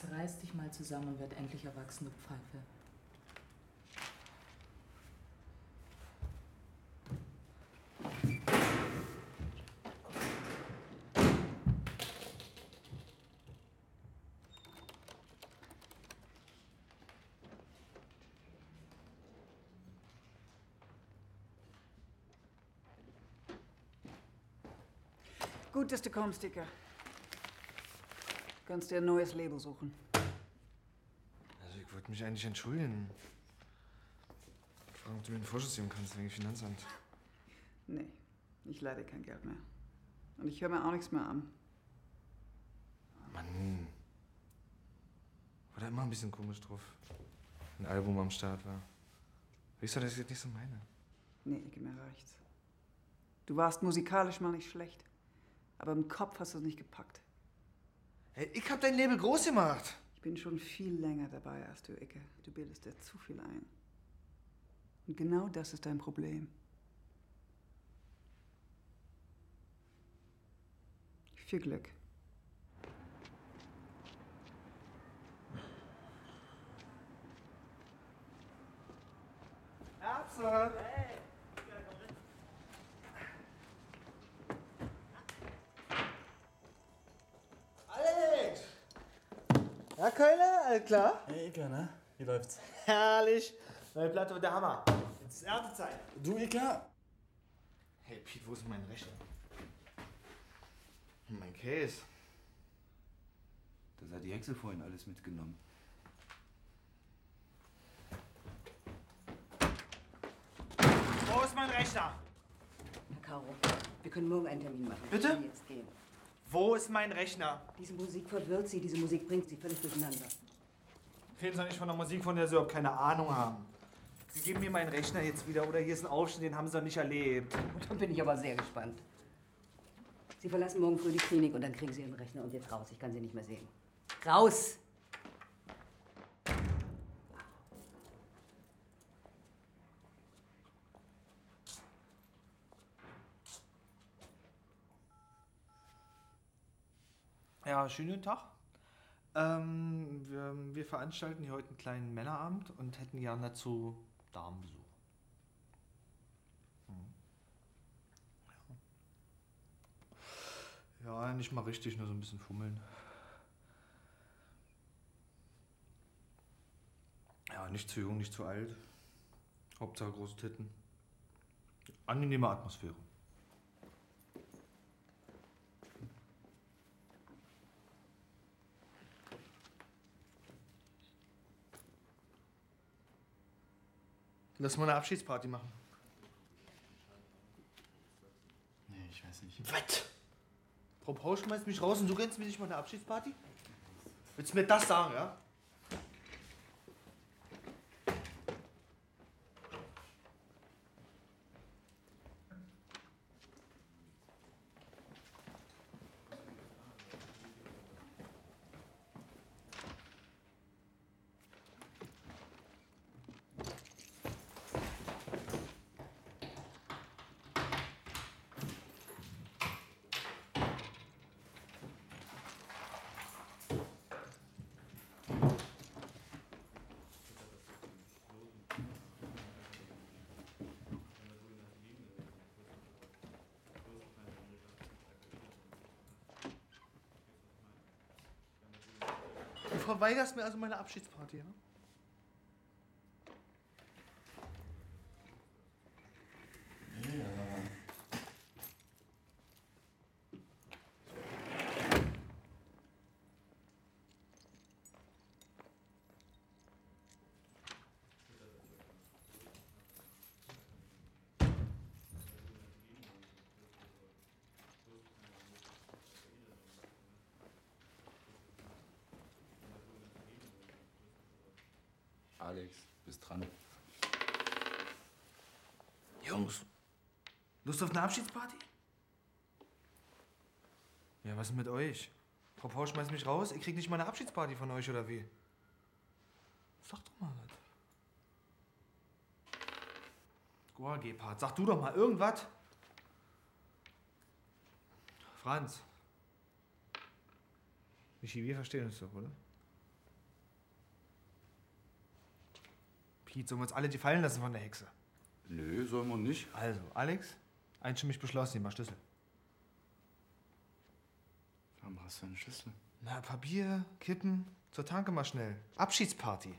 I: Jetzt reiß dich mal zusammen und werd endlich erwachsen, du Pfeife.
C: Gut, dass du kommst, Dicker. Du kannst dir ein neues Leben suchen.
A: Also, ich wollte mich eigentlich entschuldigen. Ich frage, ob du mir einen Vorschuss geben kannst wegen Finanzamt.
C: Nee, ich leide kein Geld mehr. Und ich höre mir auch nichts mehr an.
A: Mann. War da immer ein bisschen komisch drauf. Ein Album am Start war. Weißt du, das ist jetzt nicht so meine.
C: Nee, Icke, mir reicht's. Du warst musikalisch mal nicht schlecht. Aber im Kopf hast du es nicht gepackt.
A: Hey, ich hab dein Label groß gemacht.
C: Ich bin schon viel länger dabei als du, Icke. Du bildest dir zu viel ein. Und genau das ist dein Problem. Viel Glück.
O: Erbse! Alex! Ja, Kölner, alles klar?
M: Hey, Ika, ne? Wie läuft's?
O: Herrlich. Neue Platte und der Hammer. Jetzt ist Erntezeit.
M: Du, Ika?
A: Hey, Pete, wo ist mein Rechner? Und Mein Case.
K: Das hat die Hexe vorhin alles mitgenommen.
O: Wo ist mein Rechner?
L: Herr Caro, wir können morgen einen Termin machen.
O: Bitte?
L: Wir können jetzt gehen.
O: Wo ist mein Rechner?
L: Diese Musik verwirrt Sie, diese Musik bringt Sie völlig durcheinander.
A: Reden Sie nicht von einer Musik, von der Sie überhaupt keine Ahnung haben. Sie geben mir meinen Rechner jetzt wieder oder hier ist ein Aufschnitt, den haben Sie noch nicht erlebt.
L: Da bin ich aber sehr gespannt. Sie verlassen morgen früh die Klinik und dann kriegen Sie Ihren Rechner und jetzt raus. Ich kann Sie nicht mehr sehen. Raus!
A: Ja, schönen Tag. Ähm, wir, wir veranstalten hier heute einen kleinen Männerabend und hätten gern dazu Damenbesuch. Hm. Ja. ja, nicht mal richtig, nur so ein bisschen fummeln. Ja, nicht zu jung, nicht zu alt. Hauptsache große Titten. Angenehme Atmosphäre. Lass mal eine Abschiedsparty machen.
M: Nee, ich weiß nicht.
A: Was? Frau Paul schmeißt mich raus und du rennst mir nicht mal eine Abschiedsparty? Willst du mir das sagen, ja? Verweigerst mir also meine Abschiedsparty, ja?
K: Alex, bist dran.
A: Jungs. Lust auf eine Abschiedsparty? Ja, was ist mit euch? Frau Paul schmeißt mich raus, ich krieg nicht mal eine Abschiedsparty von euch, oder wie? Sag doch mal was. Goa, Gepard, sag du doch mal irgendwas. Franz. Michi, wir verstehen uns doch, oder? Piet, sollen wir uns alle die fallen lassen von der Hexe?
K: Nö, sollen wir nicht.
A: Also, Alex, einstimmig beschlossen, mal Schlüssel.
K: Warum hast du einen Schlüssel?
A: Na, Papier, Kippen, zur Tanke mal schnell. Abschiedsparty.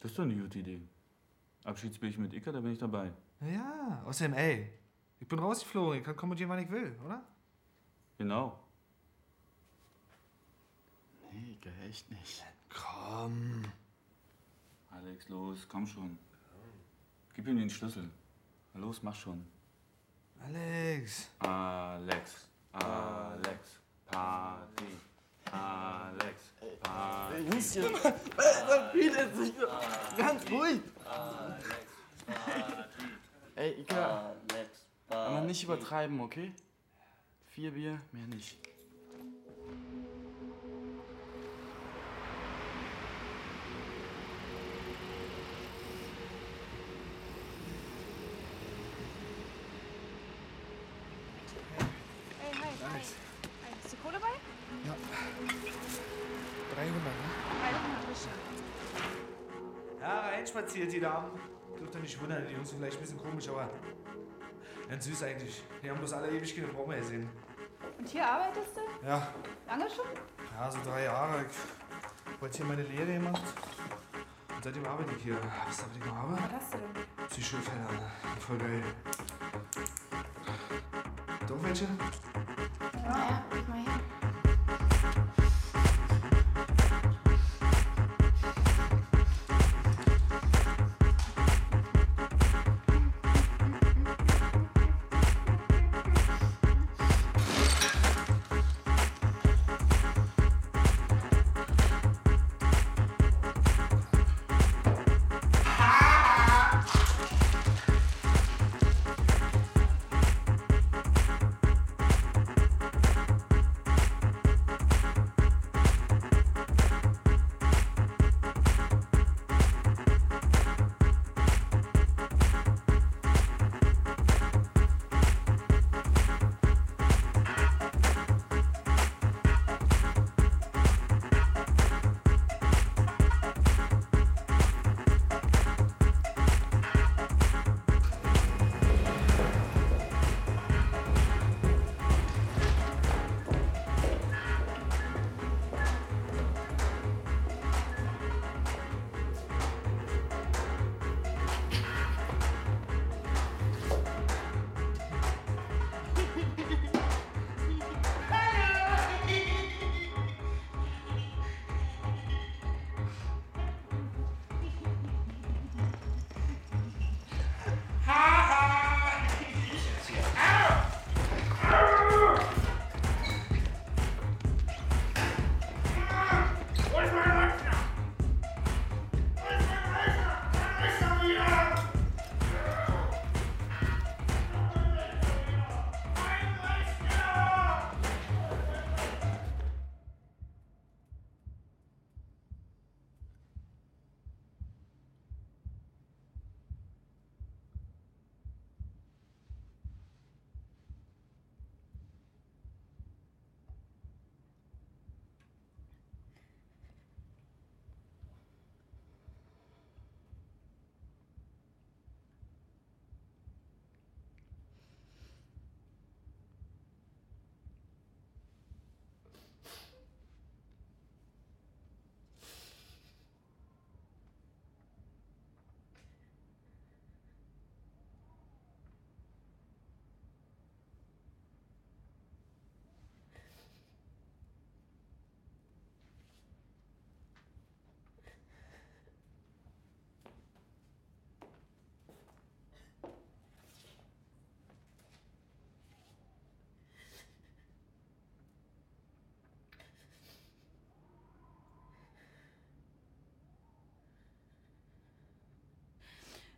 M: Das ist doch eine gute Idee. Abschiedsbild mit Icker, da bin ich dabei.
A: Ja, außerdem, ey, ich bin rausgeflogen, ich kann kommentieren, wann ich will, oder?
M: Genau.
K: Nee, Icker, echt nicht.
A: Komm.
M: Alex, los, komm schon. Gib ihm den Schlüssel. Na los, mach schon.
A: Alex.
M: Alex, Alex, Party. Alex, Party.
N: Lieschen, bietet sich ganz ruhig.
M: Ey, Ika. Aber nicht übertreiben, okay? Vier Bier, mehr nicht.
A: Reinspaziert, die Damen. Dürft ihr nicht wundern, die Jungs sind vielleicht ein bisschen komisch, aber ganz süß eigentlich. Die haben bloß alle ewig keine Frau mehr gesehen.
P: Und hier arbeitest du?
A: Ja,
P: Lange schon?
A: ja, so drei Jahre. Ich wollte hier meine Lehre gemacht. Und seitdem arbeite ich hier. Was darf ich noch haben?
P: Was hast du denn?
A: Psychofelder. Voll geil. Doch welche?
P: Ja,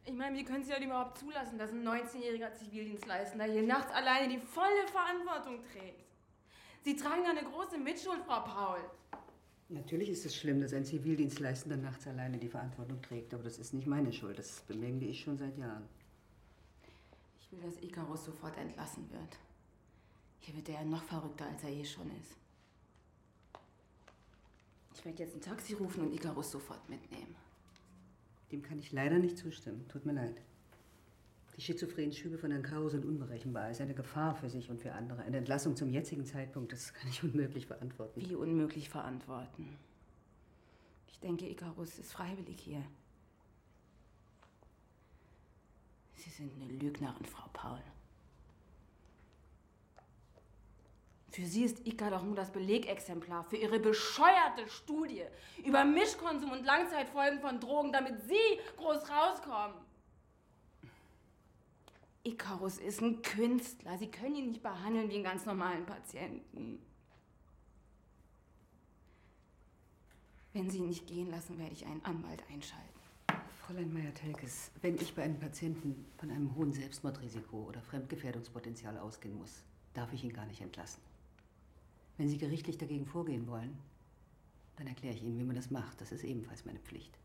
E: Ich meine, wie können Sie das überhaupt zulassen, dass ein 19-jähriger Zivildienstleistender hier nachts alleine die volle Verantwortung trägt? Sie tragen da eine große Mitschuld, Frau Paul.
L: Natürlich ist es schlimm, dass ein Zivildienstleistender nachts alleine die Verantwortung trägt, aber das ist nicht meine Schuld. Das bemängle ich schon seit Jahren.
E: Ich will, dass Icarus sofort entlassen wird. Hier wird er ja noch verrückter, als er eh schon ist. Ich werde jetzt ein Taxi rufen und Icarus sofort mitnehmen.
L: Dem kann ich leider nicht zustimmen. Tut mir leid. Die schizophrenen Schübe von Herrn Caro sind unberechenbar. Er ist eine Gefahr für sich und für andere. Eine Entlassung zum jetzigen Zeitpunkt, das kann ich [laughs] unmöglich verantworten.
E: Wie unmöglich verantworten? Ich denke, Icarus ist freiwillig hier. Sie sind eine Lügnerin, Frau Paul. Für Sie ist Ika doch nur das Belegexemplar für Ihre bescheuerte Studie über Mischkonsum und Langzeitfolgen von Drogen, damit Sie groß rauskommen. Icarus ist ein Künstler. Sie können ihn nicht behandeln wie einen ganz normalen Patienten. Wenn Sie ihn nicht gehen lassen, werde ich einen Anwalt einschalten.
L: Fräulein Meyer-Telkes, wenn ich bei einem Patienten von einem hohen Selbstmordrisiko oder Fremdgefährdungspotenzial ausgehen muss, darf ich ihn gar nicht entlassen. Wenn Sie gerichtlich dagegen vorgehen wollen, dann erkläre ich Ihnen, wie man das macht. Das ist ebenfalls meine Pflicht.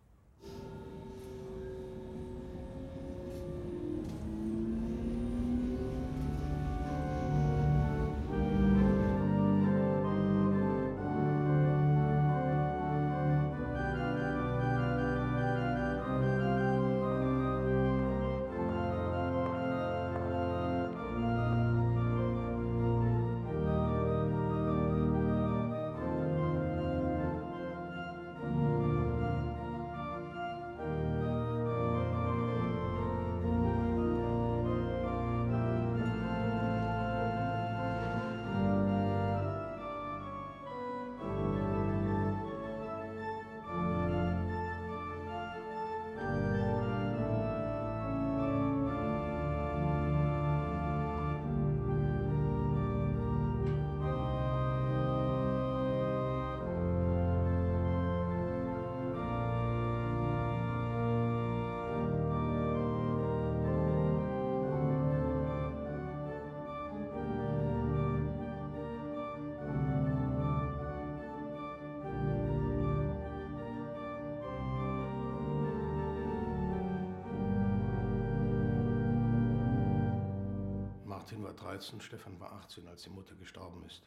Q: 13, Stefan war 18, als die Mutter gestorben ist.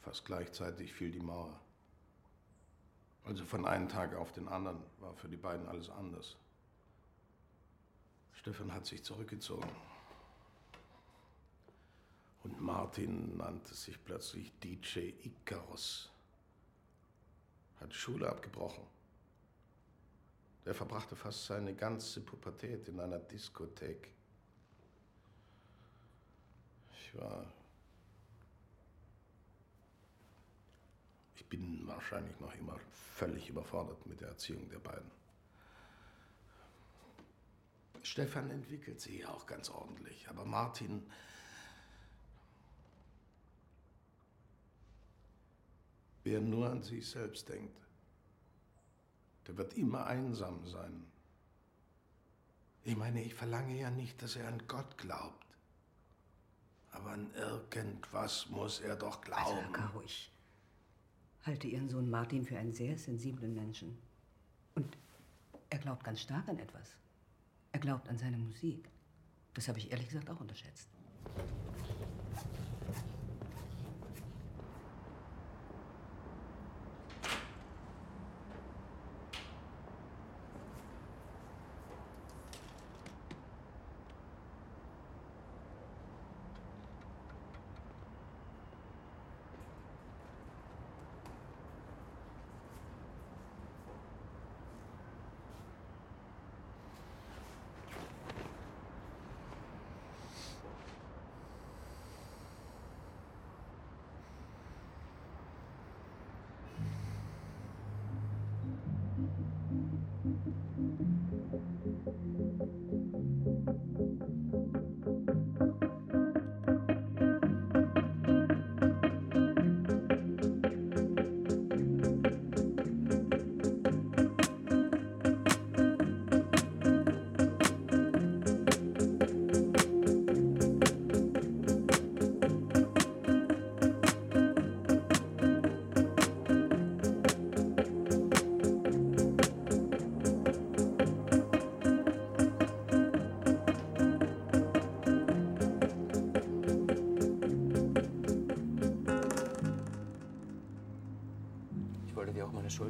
Q: Fast gleichzeitig fiel die Mauer. Also von einem Tag auf den anderen war für die beiden alles anders. Stefan hat sich zurückgezogen. Und Martin nannte sich plötzlich DJ Icarus. Hat Schule abgebrochen. Er verbrachte fast seine ganze Pubertät in einer Diskothek. Ich war. Ich bin wahrscheinlich noch immer völlig überfordert mit der Erziehung der beiden. Stefan entwickelt sich auch ganz ordentlich, aber Martin. Wer nur an sich selbst denkt, der wird immer einsam sein. Ich meine, ich verlange ja nicht, dass er an Gott glaubt. Aber an irgendwas muss er doch
L: Also,
Q: glauben.
L: Herr Caro, ich halte Ihren Sohn Martin für einen sehr sensiblen Menschen. Und er glaubt ganz stark an etwas. Er glaubt an seine Musik. Das habe ich ehrlich gesagt auch unterschätzt.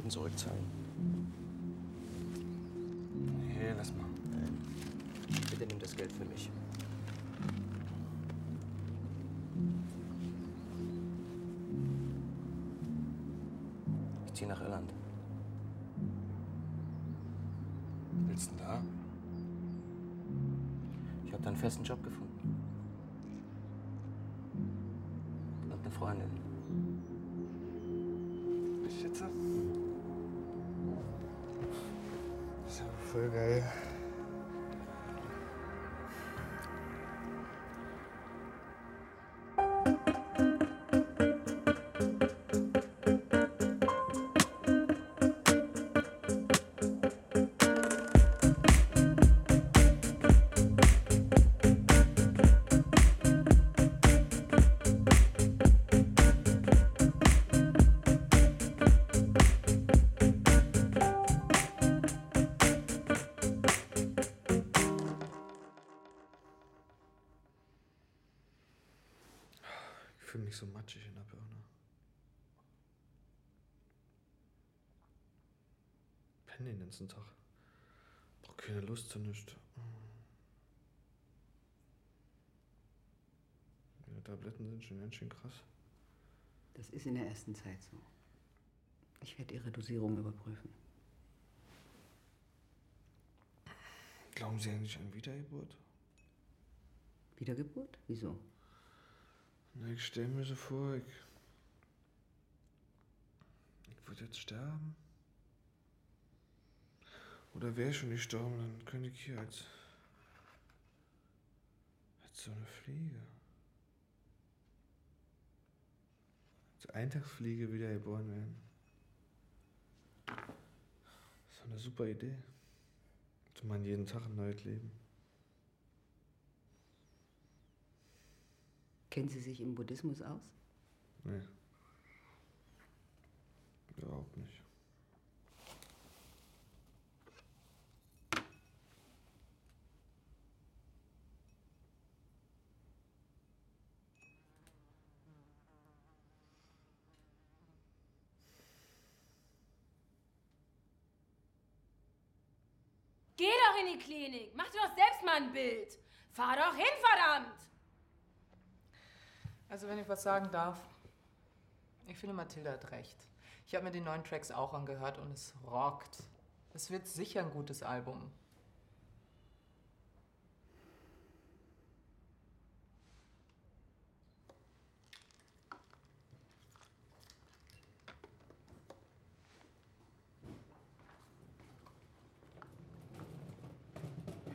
H: Schulden zurückzahlen.
A: Nee, lass mal.
H: Bitte nimm das Geld für mich. Ich ziehe nach Irland.
A: Willst du denn da?
H: Ich habe da einen festen Job gefunden. Und eine Freundin.
A: Das ist ganzen Tag. Brauch keine Lust zu nichts. Die Tabletten sind schon ganz schön krass.
L: Das ist in der ersten Zeit so. Ich werde Ihre Dosierung überprüfen.
A: Glauben Sie eigentlich an Wiedergeburt?
L: Wiedergeburt? Wieso?
A: Na, ich stelle mir so vor, ich. Ich würde jetzt sterben. Oder wäre ich schon gestorben, dann könnte ich hier als. als so eine Fliege. Als Eintagsfliege wiedergeboren werden. Das ist eine super Idee. Hätte man jeden Tag ein neues Leben.
L: Kennen Sie sich im Buddhismus aus?
A: Nee. Überhaupt nicht.
R: Geh doch in die Klinik. Mach dir doch selbst mal ein Bild. Fahr doch hin, verdammt.
I: Also, wenn ich was sagen darf, ich finde, Mathilda hat recht. Ich habe mir die neuen Tracks auch angehört und es rockt. Es wird sicher ein gutes Album.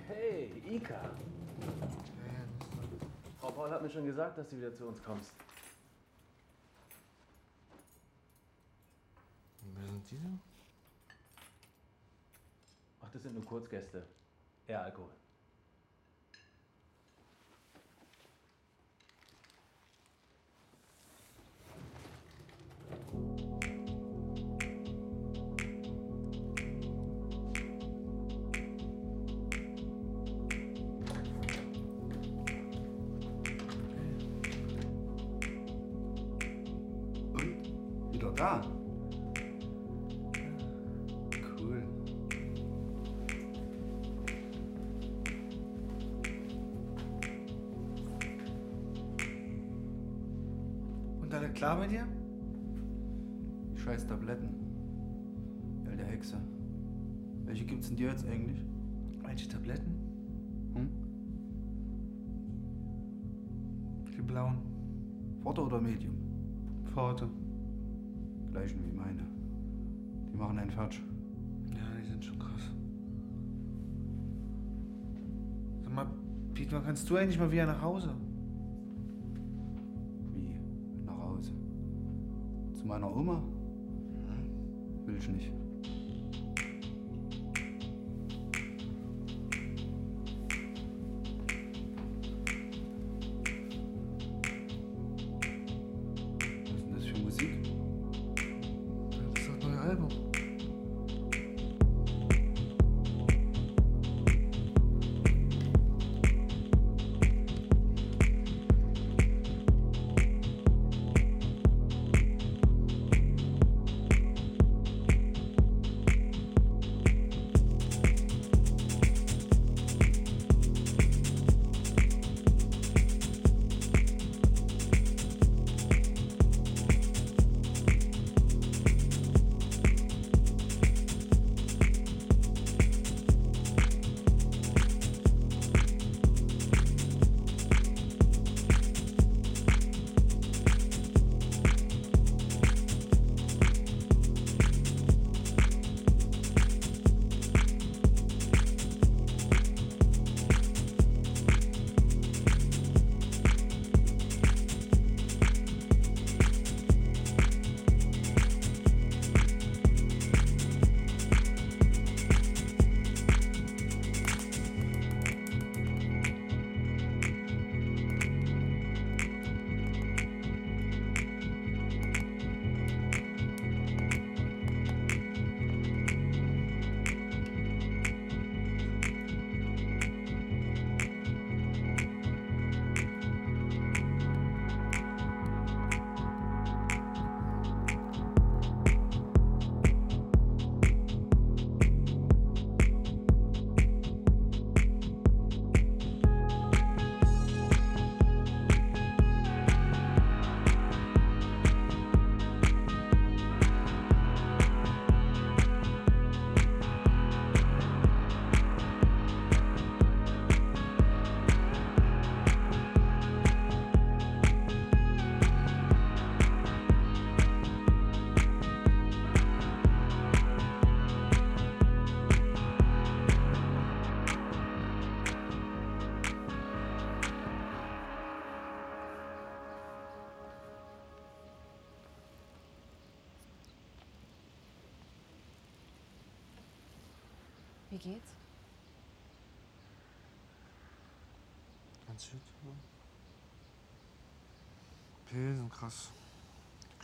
M: Hey, Ika. Frau Paul hat mir schon gesagt, dass du wieder zu uns kommst.
A: Wer sind die denn?
M: Ach, das sind nur Kurzgäste. Eher Alkohol.
A: Klar bei dir?
K: Die scheiß Tabletten. Die alte Hexe. Welche gibt's denn dir jetzt eigentlich?
A: Welche Tabletten?
K: Hm?
A: Die blauen.
K: Forte oder Medium?
A: Pforte.
K: Gleichen wie meine. Die machen einen Fatsch.
A: Ja, die sind schon krass. Sag mal, Piet, wann kannst du eigentlich mal wieder nach Hause?
K: Meiner Oma? Will ich nicht.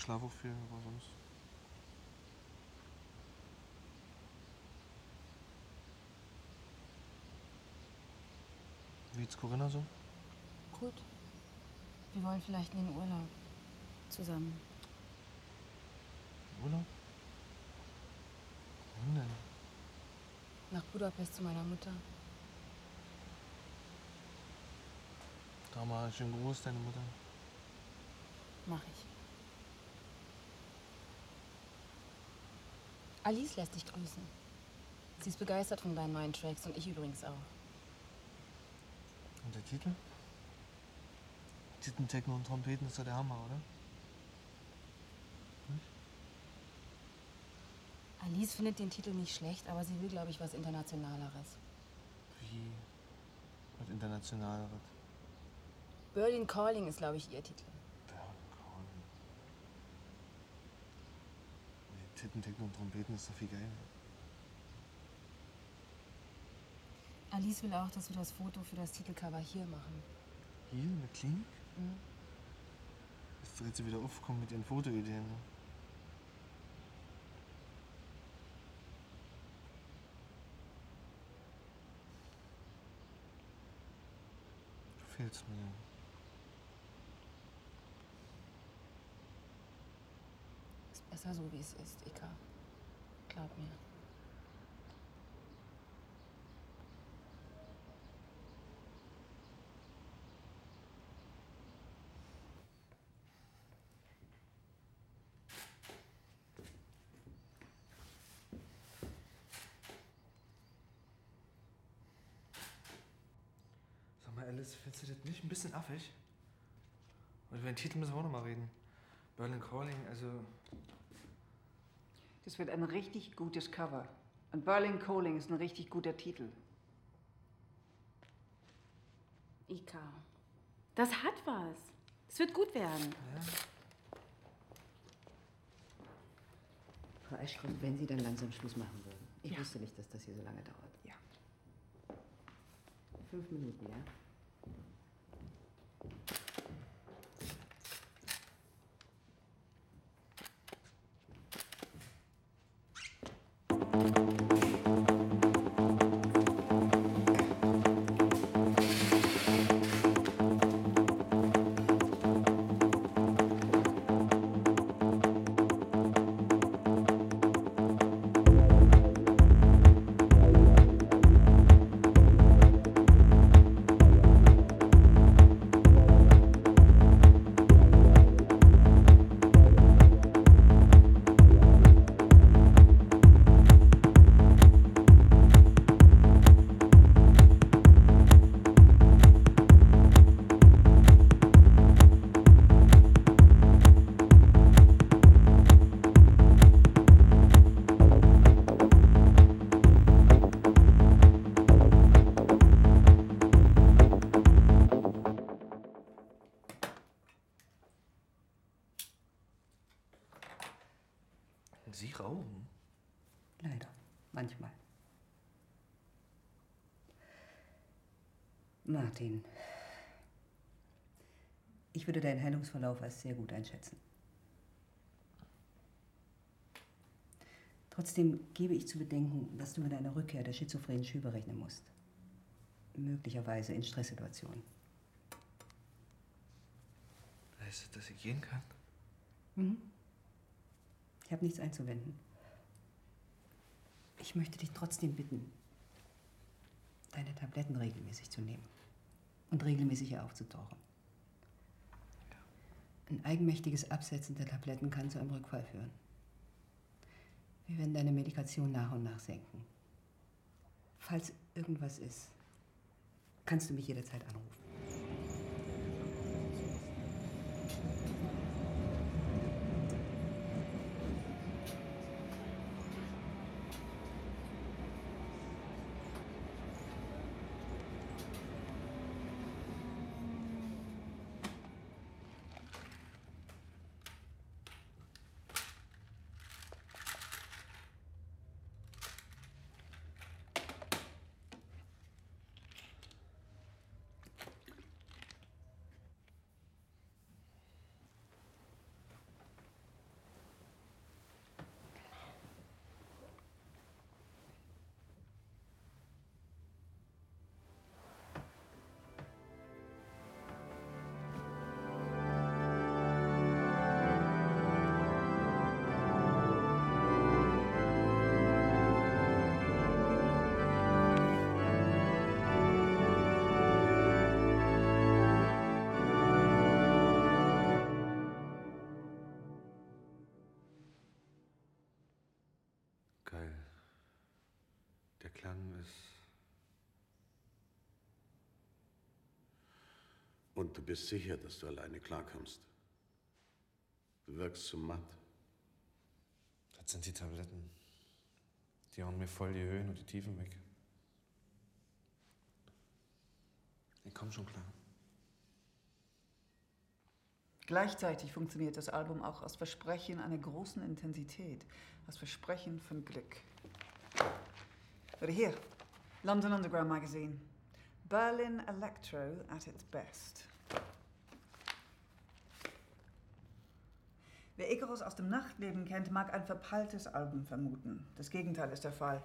A: Auch viel, aber sonst. Wie geht's Corinna so?
E: Gut. Wir wollen vielleicht in den Urlaub. Zusammen.
A: Urlaub? Wohin denn?
E: Nach Budapest zu meiner Mutter.
A: Da mal schön groß, deine Mutter.
E: Mach ich. Alice lässt dich grüßen. Sie ist begeistert von deinen neuen Tracks und ich übrigens auch.
A: Und der Titel? Titten, Techno und Trompeten ist doch der Hammer, oder?
E: Alice findet den Titel nicht schlecht, aber sie will, glaube ich, was Internationaleres.
A: Wie? Was internationaleres.
E: Berlin Calling ist, glaube ich, ihr Titel.
A: Nee, Titten, Techno und Trompeten ist doch viel geiler.
E: Alice will auch, dass wir das Foto für das Titelcover hier machen.
A: Hier in der Klinik?
E: Mhm.
A: Jetzt dreht sie wieder aufkommen mit ihren Fotoideen. Ne? Du fehlst mir.
E: Besser so, wie es ist, Ika. Glaub mir.
A: Sag mal, Alice, findest du das nicht ein bisschen affig? Und über den Titel müssen wir auch noch mal reden. Berlin Calling, also.
C: Das wird ein richtig gutes Cover. Und Berlin Calling ist ein richtig guter Titel.
E: Ika. Das hat was. Es wird gut werden.
L: Frau Ashcroft, wenn Sie dann langsam Schluss machen würden. Ich
E: Ja.
L: wusste nicht, dass das hier so lange dauert.
C: Ja.
L: Fünf Minuten, ja? Martin. Ich würde deinen Heilungsverlauf als sehr gut einschätzen. Trotzdem gebe ich zu bedenken, dass du mit einer Rückkehr der schizophrenen Schübe rechnen musst. Möglicherweise in Stresssituationen.
A: Heißt das, dass ich gehen kann?
L: Mhm. Ich habe nichts einzuwenden. Ich möchte dich trotzdem bitten, deine Tabletten regelmäßig zu nehmen und regelmäßig aufzutauchen. Ein eigenmächtiges Absetzen der Tabletten kann zu einem Rückfall führen. Wir werden deine Medikation nach und nach senken. Falls irgendwas ist, kannst du mich jederzeit anrufen.
G: Kern ist. Und du bist sicher, dass du alleine klarkommst. Du wirkst zu matt.
A: Das sind die Tabletten. Die hauen mir voll die Höhen und die Tiefen weg. Ich komm schon klar.
C: Gleichzeitig funktioniert das Album auch aus Versprechen einer großen Intensität, aus Versprechen von Glück. Oder hier, London Underground Magazine. Berlin Electro at its best. Wer Icarus aus dem Nachtleben kennt, mag ein verpeiltes Album vermuten. Das Gegenteil ist der Fall.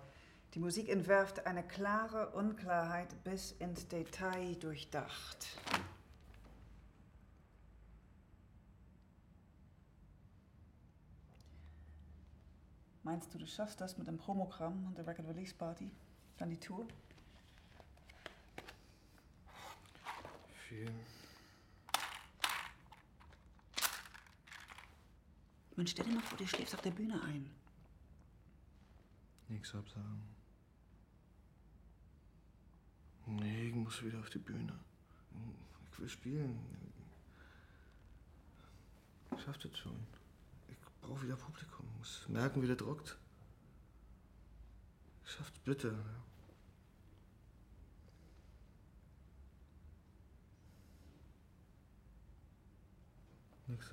C: Die Musik entwerft eine klare Unklarheit bis ins Detail durchdacht. Meinst du, du schaffst das mit dem Promogramm und der Record Release Party? Dann die Tour?
A: Viel.
C: Man stell dir mal vor, du schläfst auf der Bühne ein.
A: Nix absagen. Nee, ich muss wieder auf die Bühne. Ich will spielen. Ich schaff das schon. Ich brauche wieder Publikum. Muss merken, wie der druckt. Ich schaff's bitte. Nix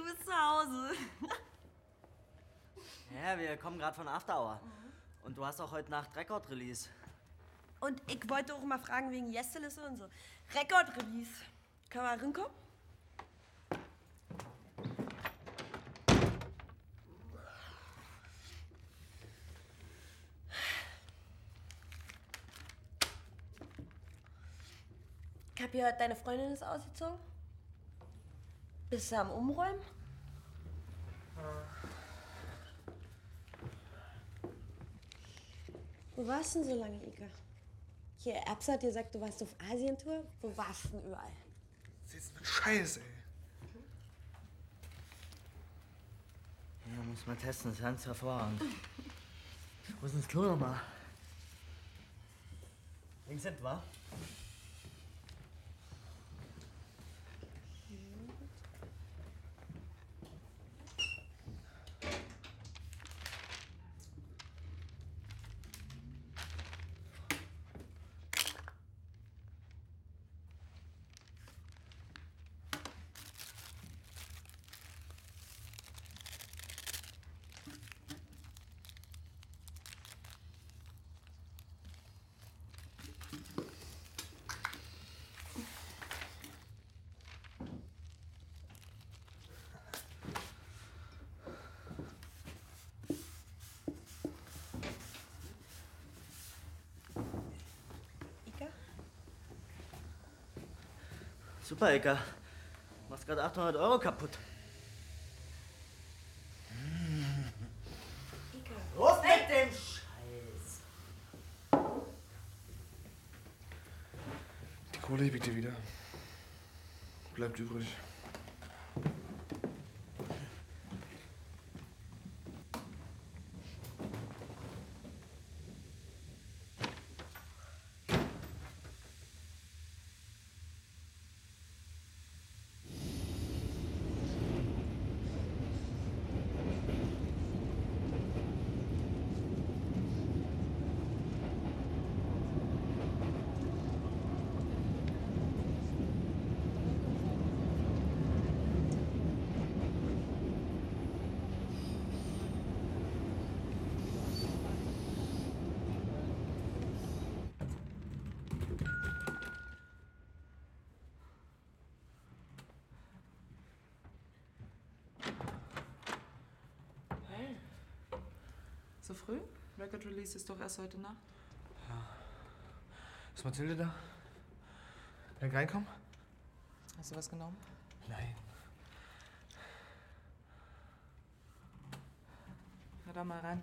A: Du bist zu Hause. [laughs]
J: Ja, wir kommen gerade von After Hour. Mhm. Und du hast auch heute Nacht Rekord-Release.
F: Und ich wollte auch mal fragen wegen Yesterliste und so. Rekord-Release. Können wir reinkommen? Ich hab gehört, deine Freundin ist ausgezogen. Bist du am Umräumen? Wo warst du denn so lange, Ika? Hier, Erbs hat dir gesagt, du warst auf Asientour. Wo warst du denn überall?
A: Siehst mit Scheiß, ey.
J: Ja, muss mal testen, das ist ganz hervorragend. Wo ist denn das Klo nochmal? Links hinten, wa? Super, Eka. Machst gerade 800 Euro kaputt. Los mit dem Scheiß!
A: Die Kohle gebe ich dir wieder. Bleibt übrig.
I: Früh? Record Release ist doch erst heute Nacht.
A: Ist Mathilde da? Kann ich reinkommen?
I: Hast du was genommen?
A: Nein.
I: Na dann mal rein.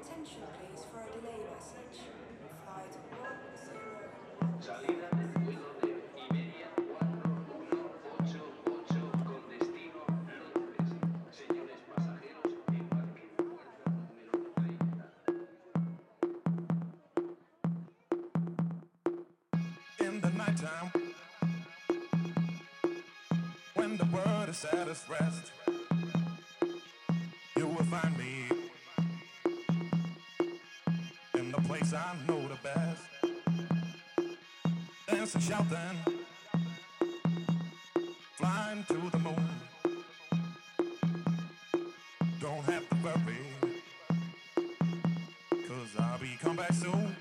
S: Attention please for a delay message. Flight 10.
T: Salida del vuelo de Iberia 4188 con destino Londres. Señores pasajeros, embarquen puerta número 30.
U: in the nighttime when the world is at its rest you will find me. In the place I know the best. Dancing shouting. Flying to the moon. Don't have to worry. Cause I'll be come back soon